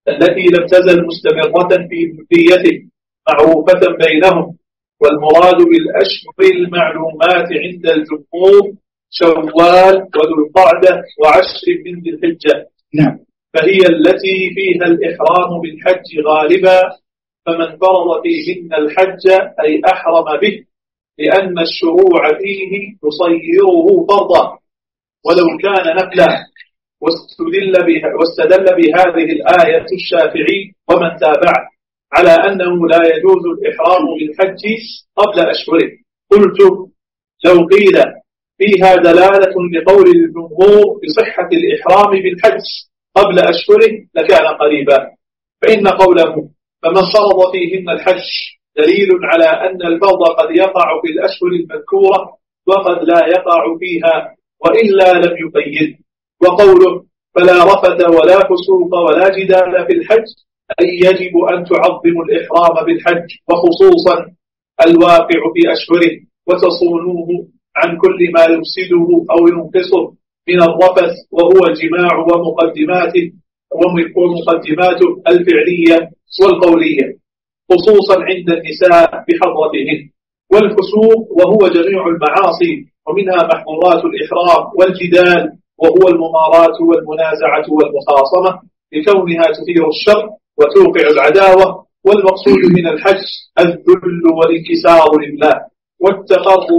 التي لم تزل مستمرة في ذريته معروفة بينهم. والمراد بالأشهر المعلومات عند الجمهور شوال وذو القعدة وعشر من ذي الحجة. نعم. فهي التي فيها الإحرام بالحج غالبا فمن فرض فيهن الحج أي أحرم به لأن الشروع فيه يصيره فرضا. ولو كان نفلا واستدل بها واستدل بهذه الآية الشافعي ومن تابعه على أنه لا يجوز الإحرام بالحج قبل أشهره. قلت لو قيل فيها دلالة لقول الجمهور بصحة الإحرام بالحج قبل أشهره لكان قريبا. فإن قوله فمن فرض فيهن الحج دليل على أن الفرض قد يقع في الأشهر المذكورة وقد لا يقع فيها وإلا لم يقيد وقوله فلا رفث ولا فسوق ولا جدال في الحج أي يجب أن تعظموا الإحرام بالحج وخصوصا الواقع في أشهره وتصونوه عن كل ما يفسده أو ينقصه من الرفث وهو الجماع ومقدماته ومقدماته الفعلية والقولية خصوصا عند النساء بحضرتهن. والفسوق وهو جميع المعاصي ومنها محظورات الإحرام والجدال وهو الممارات والمنازعة والمخاصمة. لكونها تثير الشر وتوقع العداوة والمقصود من الحج الذل والانكسار لله. والتقرب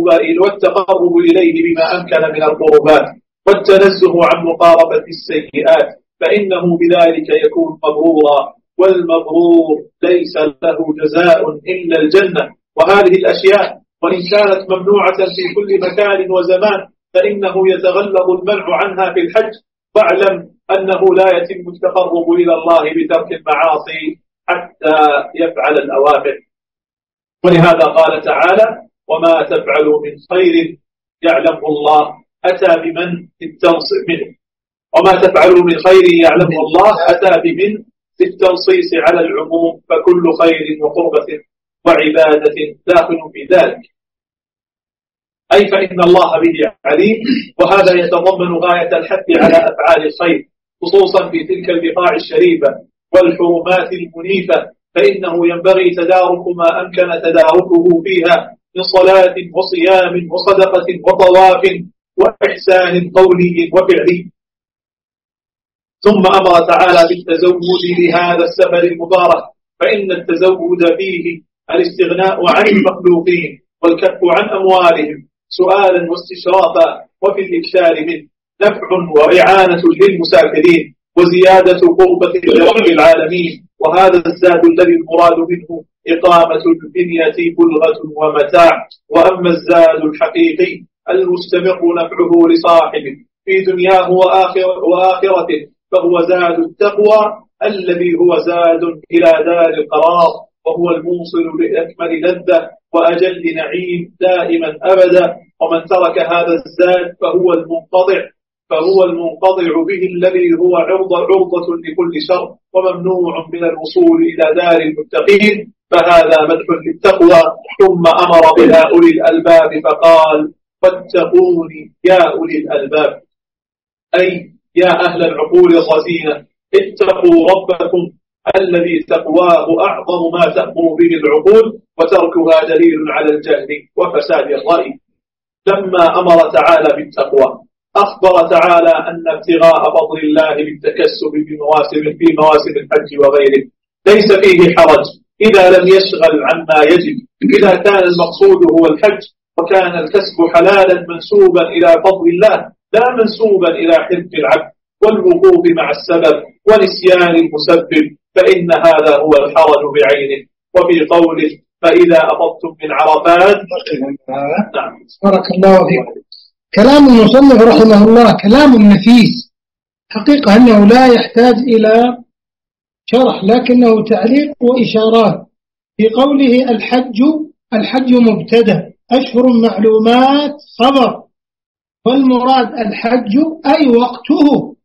والتقرب إليه بما أمكن من القربات. والتنزه عن مقاربة السيئات. فإنه بذلك يكون مبرورا. والمبرور ليس له جزاء إلا الجنة. وهذه الأشياء وإن كانت ممنوعة في كل مكان وزمان فإنه يتغلظ المنع عنها في الحج واعلم أنه لا يتم التقرب إلى الله بترك المعاصي حتى يفعل الأوامر. ولهذا قال تعالى وما تفعلوا من خير يعلمه الله أتى بمن التنصيص منه. وما تفعلوا من خير يعلمه الله أتى بمن بالتنصيص على العموم فكل خير وقربة وعبادة داخل في ذلك. أي فإن الله به عليم وهذا يتضمن غاية الحث على أفعال الخير خصوصا في تلك البقاع الشريفة والحرمات المنيفة فإنه ينبغي تدارك ما أمكن تداركه فيها من صلاة وصيام وصدقة وطواف وإحسان قولي وفعلي. ثم أمر تعالى بالتزود لهذا السفر المبارك فإن التزود فيه الاستغناء عن المخلوقين والكف عن أموالهم. سؤالا واستشرافا وفي الإكثار منه نفع وإعانة للمسافرين وزيادة قربة لرب العالمين وهذا الزاد الذي المراد منه إقامة الدنيا بلغة ومتاع وأما الزاد الحقيقي المستمر نفعه لصاحبه في دنياه وآخر وآخرته فهو زاد التقوى الذي هو زاد إلى دار القرار. وهو الموصل لأكمل لذة وأجل نعيم دائما أبدا. ومن ترك هذا الزاد فهو المنقطع فهو المنقطع به الذي هو عرض عرضة لكل شر وممنوع من الوصول إلى دار المتقين. فهذا مدح للتقوى. ثم أمر بها أولي الألباب فقال فاتقوني يا أولي الألباب. أي يا أهل العقول الرزينة اتقوا ربكم الذي تقواه أعظم ما تأمر به العقول وتركها دليل على الجهل وفساد الرأي. لما أمر تعالى بالتقوى أخبر تعالى أن ابتغاء فضل الله بالتكسب في مواسم في مواسم الحج وغيره. ليس فيه حرج إذا لم يشغل عما يجب. إذا كان المقصود هو الحج وكان الكسب حلالا منسوبا إلى فضل الله لا منسوبا إلى حرف العبد. والوقوف مع السبب ونسيان المسبب فإن هذا هو الحرج بعينه. وفي قوله فإذا أفضتم من عرفات نعم. بارك الله فيكم. كلام المصنف رحمه الله كلام نفيس. حقيقة أنه لا يحتاج إلى شرح لكنه تعليق وإشارات. في قوله الحج الحج مبتدأ أشهر معلومات خبر. والمراد الحج أي وقته.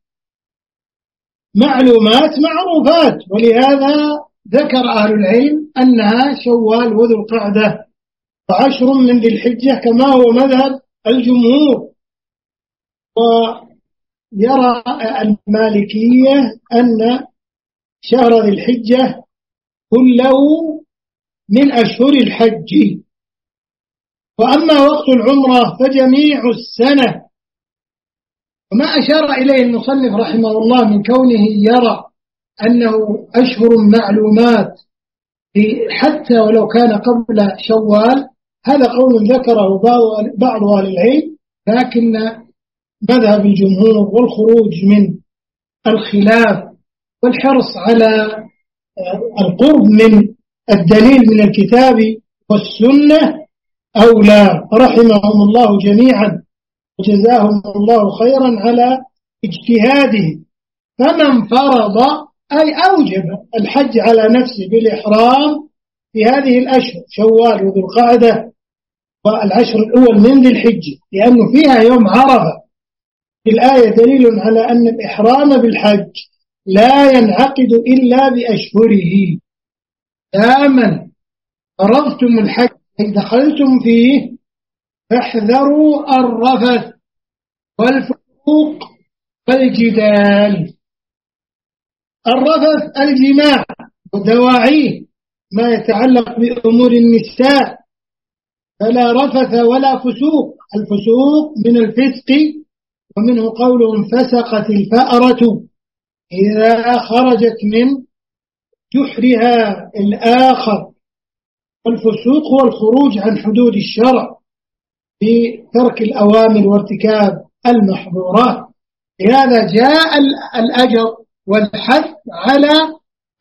معلومات معروفات. ولهذا ذكر أهل العلم أنها شوال وذو القعدة. وعشر من ذي الحجة كما هو مذهب الجمهور. ويرى المالكية أن شهر ذي الحجة كله من أشهر الحج. وأما وقت العمرة فجميع السنة. وما أشار إليه المصنف رحمه الله من كونه يرى أنه أشهر معلومات حتى ولو كان قبل شوال. هذا قول ذكره بعض أهل العلم لكن مذهب الجمهور والخروج من الخلاف والحرص على القرب من الدليل من الكتاب والسنة أولى. رحمهم الله جميعا. وجزاهم الله خيرا على اجتهاده. فمن فرض أي أوجب الحج على نفسه بالإحرام في هذه الأشهر شوال وذو القعدة والعشر الأول من ذي الحجة لأنه فيها يوم عرفة. في الآية دليل على أن الإحرام بالحج لا ينعقد إلا بأشهره. دائما فرضتم الحج إن دخلتم فيه فاحذروا الرفث والفروق والجدال الرفث الجماع ودواعيه ما يتعلق بأمور النساء فلا رفث ولا فسوق. الفسوق من الفسق ومنه قولهم فسقت الفأرة إذا خرجت من جحرها الآخر. والفسوق هو الخروج عن حدود الشرع. بترك الأوامر وارتكاب المحظورات لهذا جاء الأجر والحث على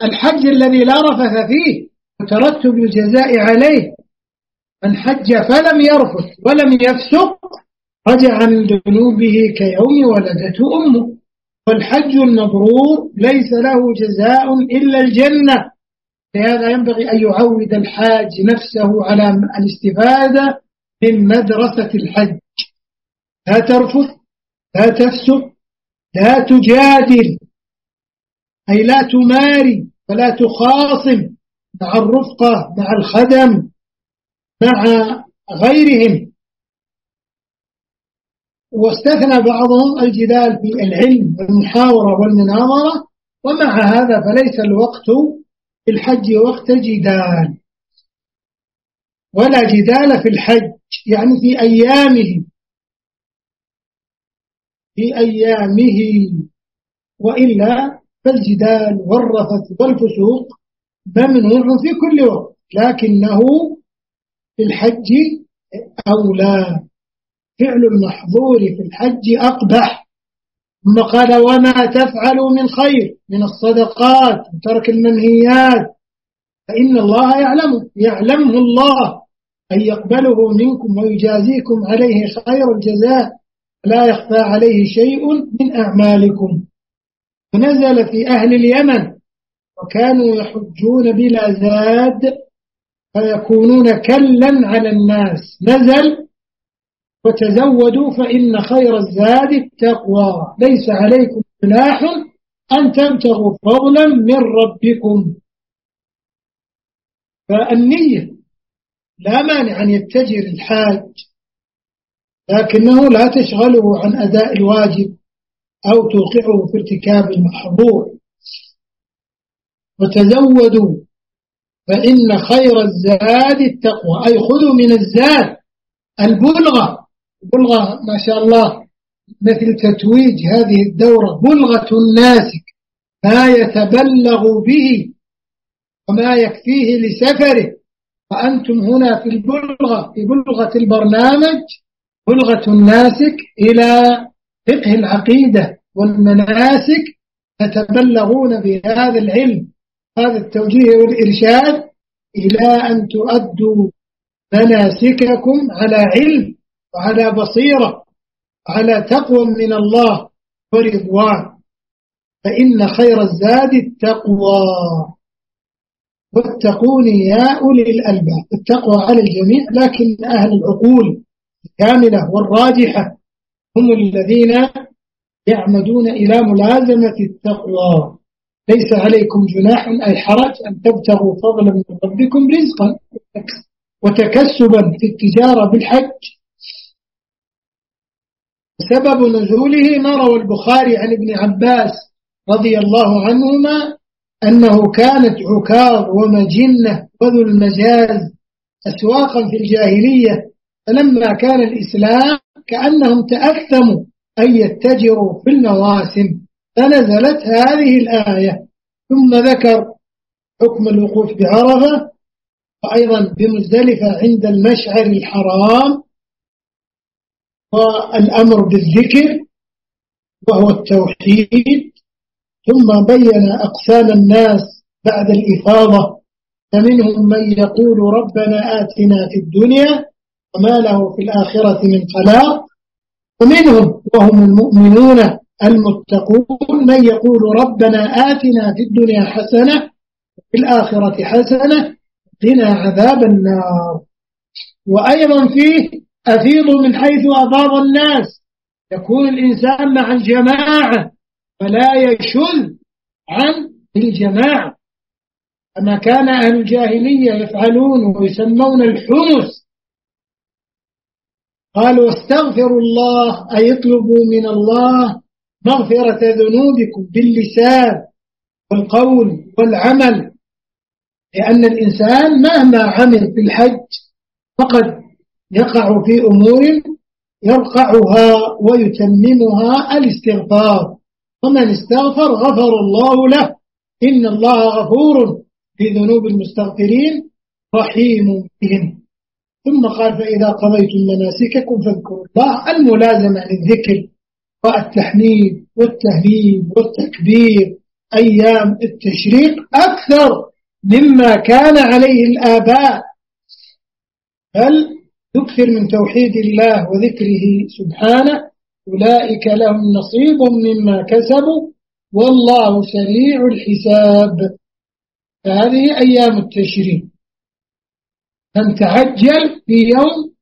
الحج الذي لا رفث فيه وترتب الجزاء عليه. من حج فلم يرفث ولم يفسق رجع من ذنوبه كيوم ولدته أمه. والحج المبرور ليس له جزاء إلا الجنة. لهذا ينبغي أن يعود الحاج نفسه على الاستفادة من مدرسة الحج. لا ترفض لا تفسق لا تجادل. أي لا تماري ولا تخاصم مع الرفقة مع الخدم مع غيرهم. واستثنى بعضهم الجدال في العلم والمحاورة والمناظرة. ومع هذا فليس الوقت في الحج وقت جدال. ولا جدال في الحج. يعني في أيامه. في أيامه. وإلا فالجدال والرفث والفسوق ممنوع في كل وقت. لكنه في الحج أولى. فعل المحظور في الحج أقبح. ثم قال وما تفعلوا من خير من الصدقات وترك المنهيات. فإن الله يعلمه يعلمه الله. أن يقبله منكم ويجازيكم عليه خير الجزاء لا يخفى عليه شيء من أعمالكم. ونزل في أهل اليمن وكانوا يحجون بلا زاد فيكونون كلا على الناس. نزل وتزودوا فإن خير الزاد التقوى. ليس عليكم جناح أن تبتغوا فضلا من ربكم. فالنية لا مانع أن يتجر الحاج لكنه لا تشغله عن أداء الواجب أو توقعه في ارتكاب المحظور. وتزودوا فإن خير الزاد التقوى أي خذوا من الزاد البلغة. بلغة ما شاء الله مثل تتويج هذه الدورة بلغة الناسك ما يتبلغ به وما يكفيه لسفره. فأنتم هنا في البلغة في بلغة البرنامج بلغة الناسك إلى فقه العقيدة والمناسك تتبلغون بهذا العلم هذا التوجيه والإرشاد إلى أن تؤدوا مناسككم على علم وعلى بصيرة وعلى تقوى من الله ورضوان. فإن خير الزاد التقوى. واتقون يا أولي الألباب. التقوى على الجميع لكن أهل العقول الكاملة والراجحة هم الذين يعمدون إلى ملازمة التقوى. ليس عليكم جناح أي حرج أن تبتغوا فضلا من ربكم رزقا وتكسبا في التجارة بالحج. سبب نزوله ما روى البخاري عن ابن عباس رضي الله عنهما أنه كانت عكاظ ومجنة وذو المجاز أسواقا في الجاهلية فلما كان الإسلام كأنهم تأثموا أن يتجروا في المواسم فنزلت هذه الآية. ثم ذكر حكم الوقوف بعرفة وأيضا بمزدلفة عند المشعر الحرام والأمر بالذكر وهو التوحيد. ثم بين أقسام الناس بعد الإفاضة فمنهم من يقول ربنا آتنا في الدنيا وما له في الآخرة من خلاق ومنهم وهم المؤمنون المتقون من يقول ربنا آتنا في الدنيا حسنة في الآخرة حسنة قنا عذاب النار. وأيضا فيه أفيض من حيث أفاض الناس يكون الإنسان مع الجماعة فلا يشل عن الجماعة. كما كان أهل الجاهلية يفعلون ويسمون الحمس قالوا استغفروا الله أي اطلبوا من الله مغفرة ذنوبكم باللسان والقول والعمل لأن الإنسان مهما عمل في الحج فقد يقع في أمور يرقعها ويتممها الاستغفار. ومن استغفر غفر الله له. إن الله غفور في ذنوب المستغفرين رحيم بهم. ثم قال فإذا قضيتم مناسككم فاذكروا الله الملازمة للذكر والتحميد والتهليل والتكبير. أيام التشريق أكثر مما كان عليه الآباء. بل يكثر من توحيد الله وذكره سبحانه أولئك لهم نصيب مما كسبوا والله سريع الحساب. فهذه أيام التشريق. من تعجل في يوم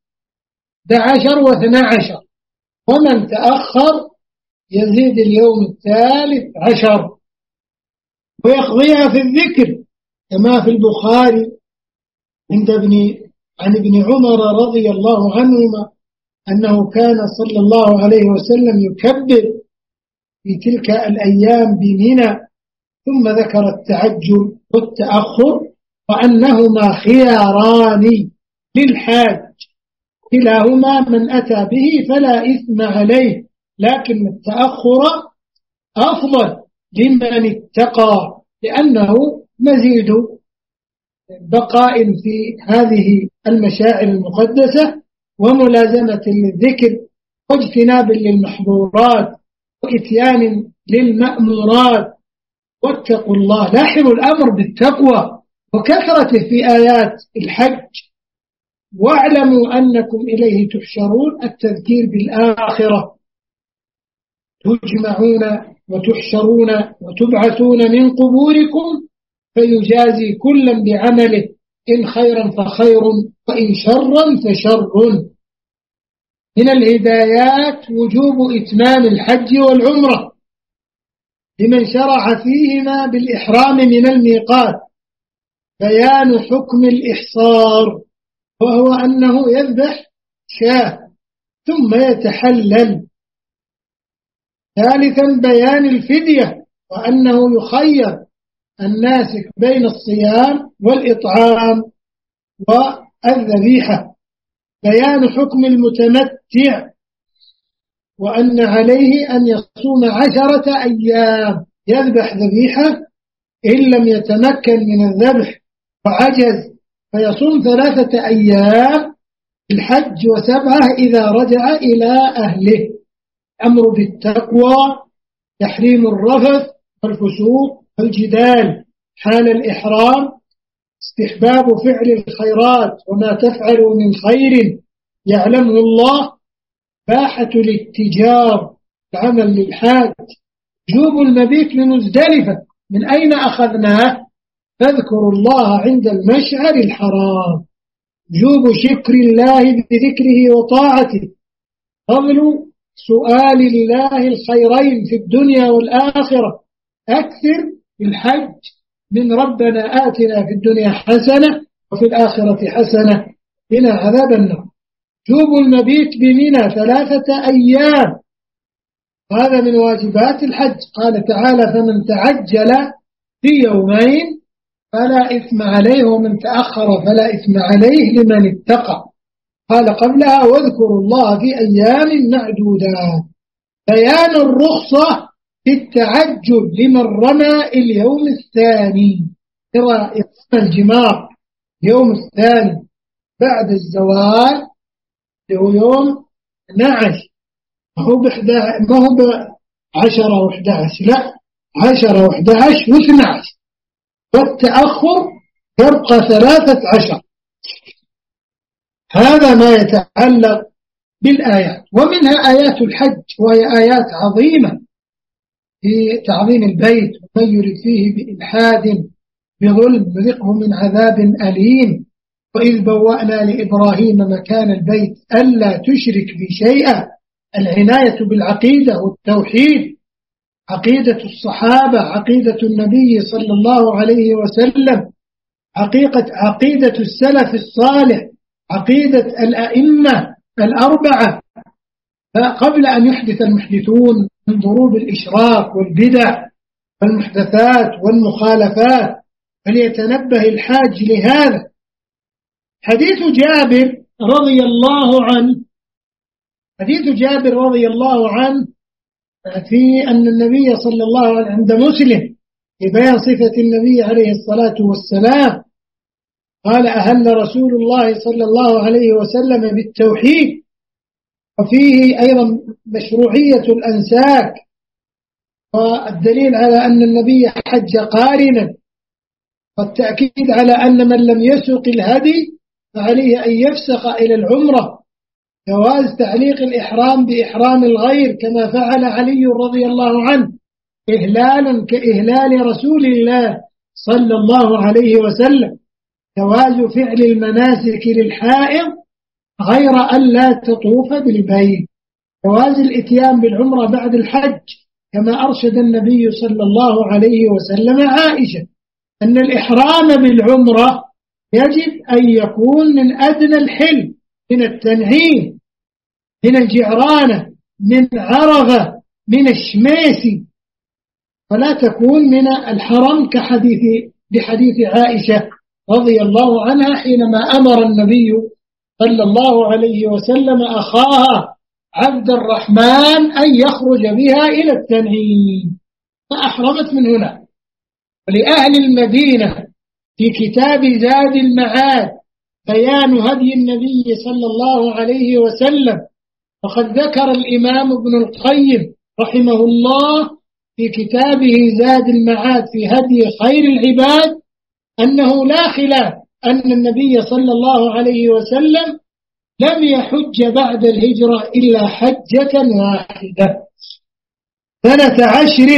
عشر واثنى عشر ومن تأخر يزيد اليوم الثالث عشر. ويقضيها في الذكر كما في البخاري عند ابن عن ابن عمر رضي الله عنهما أنه كان صلى الله عليه وسلم يكبر في تلك الأيام بمنى ثم ذكر التعجل والتأخر وأنهما خياران للحاج. كلاهما من أتى به فلا إثم عليه لكن التأخر أفضل لمن اتقى لأنه مزيد بقاء في هذه المشاعر المقدسة وملازمة للذكر واجتناب للمحظورات وإتيان للمأمورات. واتقوا الله لاحظوا الأمر بالتقوى وكثرته في آيات الحج. واعلموا أنكم إليه تحشرون التذكير بالآخرة. تجمعون وتحشرون وتبعثون من قبوركم فيجازي كلا بعمله. إن خيرا فخير وإن شرا فشر. من الهدايات وجوب إتمام الحج والعمرة لمن شرع فيهما بالإحرام من الميقات. بيان حكم الإحصار وهو أنه يذبح شاة ثم يتحلل. ثالثا بيان الفدية وأنه يخير الناسك بين الصيام والإطعام والذبيحة. بيان حكم المتمتع وأن عليه أن يصوم عشرة أيام يذبح ذبيحة إن لم يتمكن من الذبح وعجز فيصوم ثلاثة أيام الحج وسبعة إذا رجع إلى أهله. أمر بالتقوى تحريم الرفث والفسوق والجدال حال الإحرام استحباب فعل الخيرات وما تفعل من خير يعلمه الله باحة الاتجار العمل للحاج. جوب المبيت لمزدلفة من أين أخذناه؟ فاذكروا الله عند المشعر الحرام. جوب شكر الله بذكره وطاعته. فضل سؤال الله الخيرين في الدنيا والآخرة. أكثر الحج من ربنا آتنا في الدنيا حسنة وفي الآخرة حسنة. إلى عذاب النار. جوب المبيت بمنى ثلاثة أيام. هذا من واجبات الحج. قال تعالى فمن تعجل في يومين فلا إثم عليه ومن تأخر فلا إثم عليه لمن اتقى قال قبلها واذكروا الله في أيام معدودات بيان الرخصة في التعجل لمن رمى اليوم الثاني. ترى الجمار يوم الثاني بعد الزوال هو يوم 12 ما هو بحدا ما هو بعشرة وحدة عشر لا عشرة وحدة عشر واثنى عشر والتأخر يبقى ثلاثة عشر. هذا ما يتعلق بالآيات. ومنها آيات الحج وهي آيات عظيمة. في تعظيم البيت ومن يرد فيه بإلحاد بظلم نذقه من عذاب أليم. وإذ بوأنا لإبراهيم مكان البيت ألا تشرك بشيئا العناية بالعقيدة والتوحيد. عقيدة الصحابة عقيدة النبي صلى الله عليه وسلم. حقيقة عقيدة السلف الصالح عقيدة الأئمة الأربعة. قبل أن يحدث المحدثون من ضروب الإشراك والبدع والمحدثات والمخالفات فليتنبه الحاج لهذا. حديث جابر رضي الله عنه حديث جابر رضي الله عنه في أن النبي صلى الله عليه وسلم عند مسلم في بيان صفة النبي عليه الصلاة والسلام قال أهل رسول الله صلى الله عليه وسلم بالتوحيد وفيه أيضا مشروعية الأنساك والدليل على أن النبي حج قارنا والتأكيد على أن من لم يسق الهدي فعليه أن يفسخ إلى العمرة. جواز تعليق الإحرام بإحرام الغير كما فعل علي رضي الله عنه إهلالا كإهلال رسول الله صلى الله عليه وسلم. جواز فعل المناسك للحائض غير أن لا تطوف بالبيت. جواز الإتيان بالعمرة بعد الحج كما أرشد النبي صلى الله عليه وسلم عائشة أن الإحرام بالعمرة يجب أن يكون من أدنى الحل من التنعيم من الجعرانة من عرفة من الشميسي فلا تكون من الحرم كحديث بحديث عائشة رضي الله عنها حينما أمر النبي صلى الله عليه وسلم أخاها عبد الرحمن أن يخرج بها إلى التنعيم فأحرمت من هنا. ولأهل المدينة في كتاب زاد المعاد بيان هدي النبي صلى الله عليه وسلم. وقد ذكر الإمام ابن القيم رحمه الله في كتابه زاد المعاد في هدي خير العباد أنه لا خلاف أن النبي صلى الله عليه وسلم لم يحج بعد الهجرة إلا حجة واحدة. سنة عشر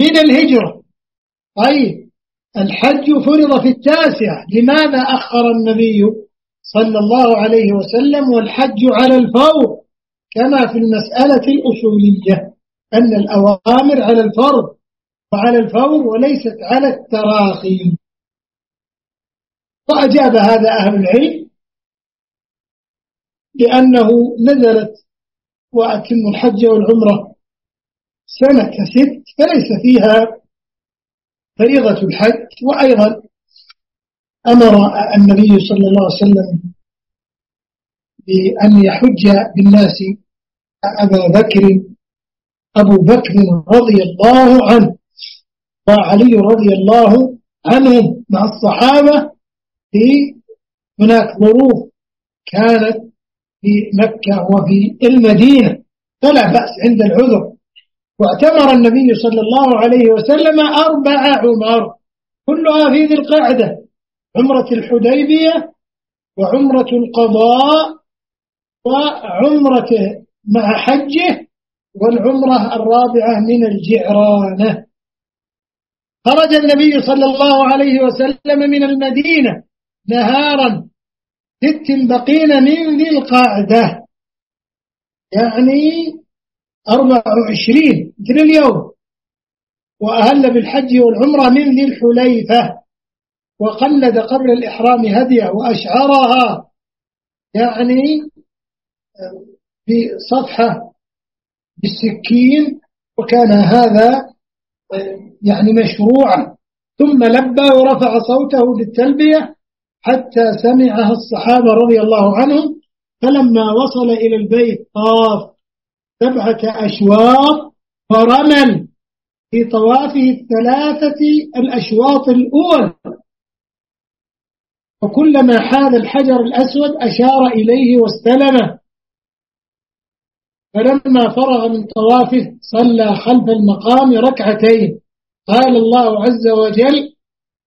من الهجرة. طيب الحج فرض في التاسع لماذا أخر النبي صلى الله عليه وسلم والحج على الفور؟ كما في المسألة الأصولية أن الأوامر على الفرض وعلى الفور وليست على التراخي. وأجاب هذا أهل العلم لأنه نزلت وأتم الحج والعمرة سنة ست فليس فيها فريضة الحج. وأيضا أمر النبي صلى الله عليه وسلم بأن يحج بالناس أبا بكر أبو بكر رضي الله عنه وعلي رضي الله عنهم مع الصحابة في هناك ظروف كانت في مكة وفي المدينة. فلا بأس عند العذر. واعتمر النبي صلى الله عليه وسلم أربع عمر. كلها في ذي القعدة. عمرة الحديبية وعمرة القضاء وعمرة مع حجه والعمرة الرابعة من الجعرانة. خرج النبي صلى الله عليه وسلم من المدينة. نهارا. ست بقين من ذي القعدة يعني أربع وعشرين مثل اليوم. وأهل بالحج والعمرة من ذي الحليفة. وقلد قبل الإحرام هدية وأشعرها. يعني بصفحة بالسكين. وكان هذا يعني مشروعا. ثم لبى ورفع صوته بالتلبية حتى سمعها الصحابة رضي الله عنهم فلما وصل إلى البيت طاف سبعة أشواط فرمل في طوافه الثلاثة الأشواط الأول. وكلما حاذ الحجر الأسود أشار إليه واستلمه. فلما فرغ من طوافه صلى خلف المقام ركعتين. قال الله عز وجل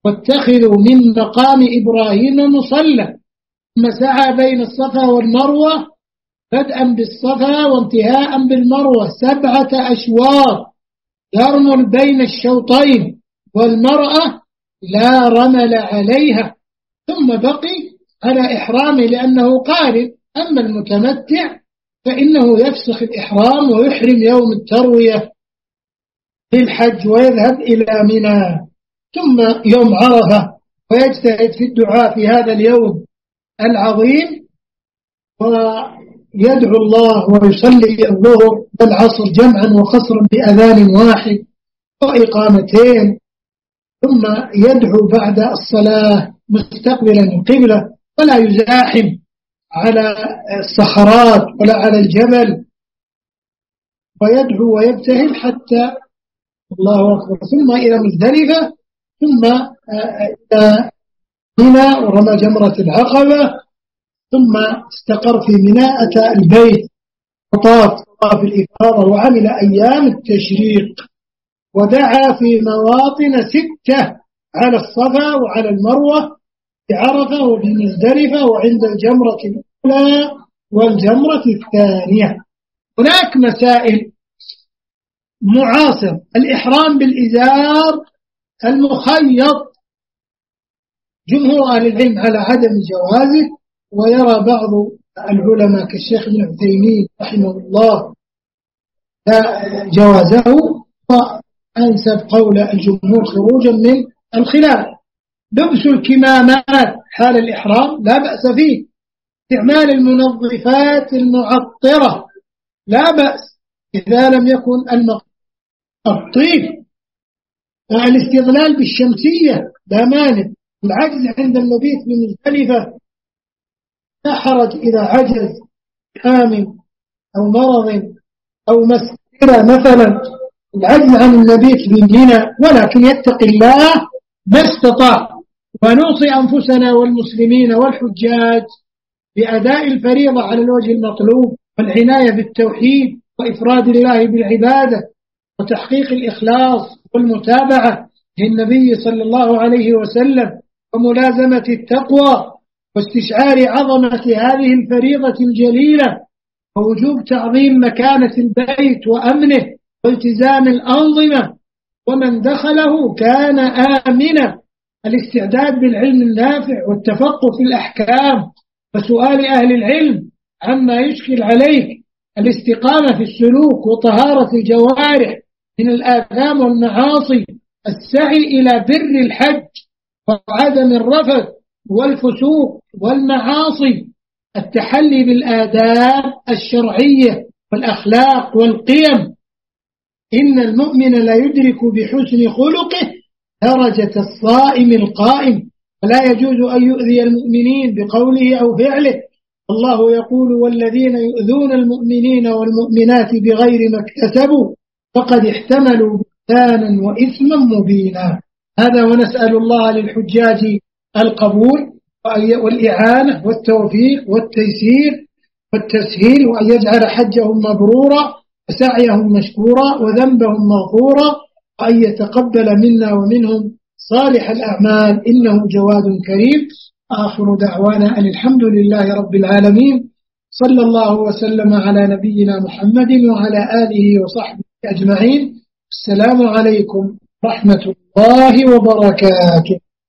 واتخذوا من مقام إبراهيم مصلى. ثم سعى بين الصفا والمروة بدءا بالصفا وانتهاء بالمروة. سبعة أشواط يرمل بين الشوطين والمرأة لا رمل عليها. ثم بقي على إحرامه لأنه قارب أما المتمتع فإنه يفسخ الإحرام ويحرم يوم التروية في الحج ويذهب إلى منى. ثم يوم عرفة ويجتهد في الدعاء في هذا اليوم العظيم ويدعو الله ويصلي الظهر والعصر جمعا وقصرا بأذان واحد وإقامتين ثم يدعو بعد الصلاة مستقبلا القبلة ولا يزاحم على الصخرات ولا على الجبل ويدعو ويبتهل حتى الله أكبر. ثم إلى مزدلفة ثم إلى منى ورمى جمرة العقبة ثم استقر في منى أتى البيت وطاف طاف الإفاضة وعمل أيام التشريق ودعا في مواطن ستة على الصفا وعلى المروة بعرفة وبمزدلفة وعند الجمرة الأولى والجمرة الثانية. هناك مسائل معاصر الإحرام بالإزار المخيط. جمهور أهل العلم على عدم جوازه ويرى بعض العلماء كالشيخ ابن عثيمين رحمه الله جوازه وأنسب قول الجمهور خروجا من الخلاف. لبس الكمامات حال الإحرام لا بأس فيه. استعمال المنظفات المعطرة لا بأس إذا لم يكن الطيب الاستغلال بالشمسية لا مانع العجز عند المبيت بمزدلفة لا حرج إذا عجز حامل أو مرض أو مسكرة مثلا. العجز عن المبيت بمنى ولكن يتقي الله ما استطاع. ونوصي أنفسنا والمسلمين والحجاج بأداء الفريضة على الوجه المطلوب والعناية بالتوحيد وإفراد الله بالعبادة وتحقيق الإخلاص والمتابعة للنبي صلى الله عليه وسلم وملازمة التقوى واستشعار عظمة هذه الفريضة الجليلة ووجوب تعظيم مكانة البيت وأمنه والتزام الأنظمة ومن دخله كان آمنا. الاستعداد بالعلم النافع والتفقه في الأحكام وسؤال أهل العلم عما يشكل عليك الاستقامة في السلوك وطهارة الجوارح من الآثام والمعاصي السعي إلى بر الحج وعدم الرفث والفسوق والمعاصي التحلي بالآداب الشرعية والأخلاق والقيم. إن المؤمن لا يدرك بحسن خلقه درجة الصائم القائم. فلا يجوز أن يؤذي المؤمنين بقوله أو فعله. الله يقول والذين يؤذون المؤمنين والمؤمنات بغير ما اكتسبوا. فقد احتملوا بهتانا وإثما مبينا. هذا ونسأل الله للحجاج القبول والإعانة والتوفيق والتيسير والتسهيل وأن يجعل حجهم مبرورا وسعيهم مشكورا وذنبهم مغفورا وأن يتقبل منا ومنهم صالح الأعمال. إنه جواد كريم. آخر دعوانا أن الحمد لله رب العالمين. صلى الله وسلم على نبينا محمد وعلى آله وصحبه أجمعين. السلام عليكم ورحمة الله وبركاته.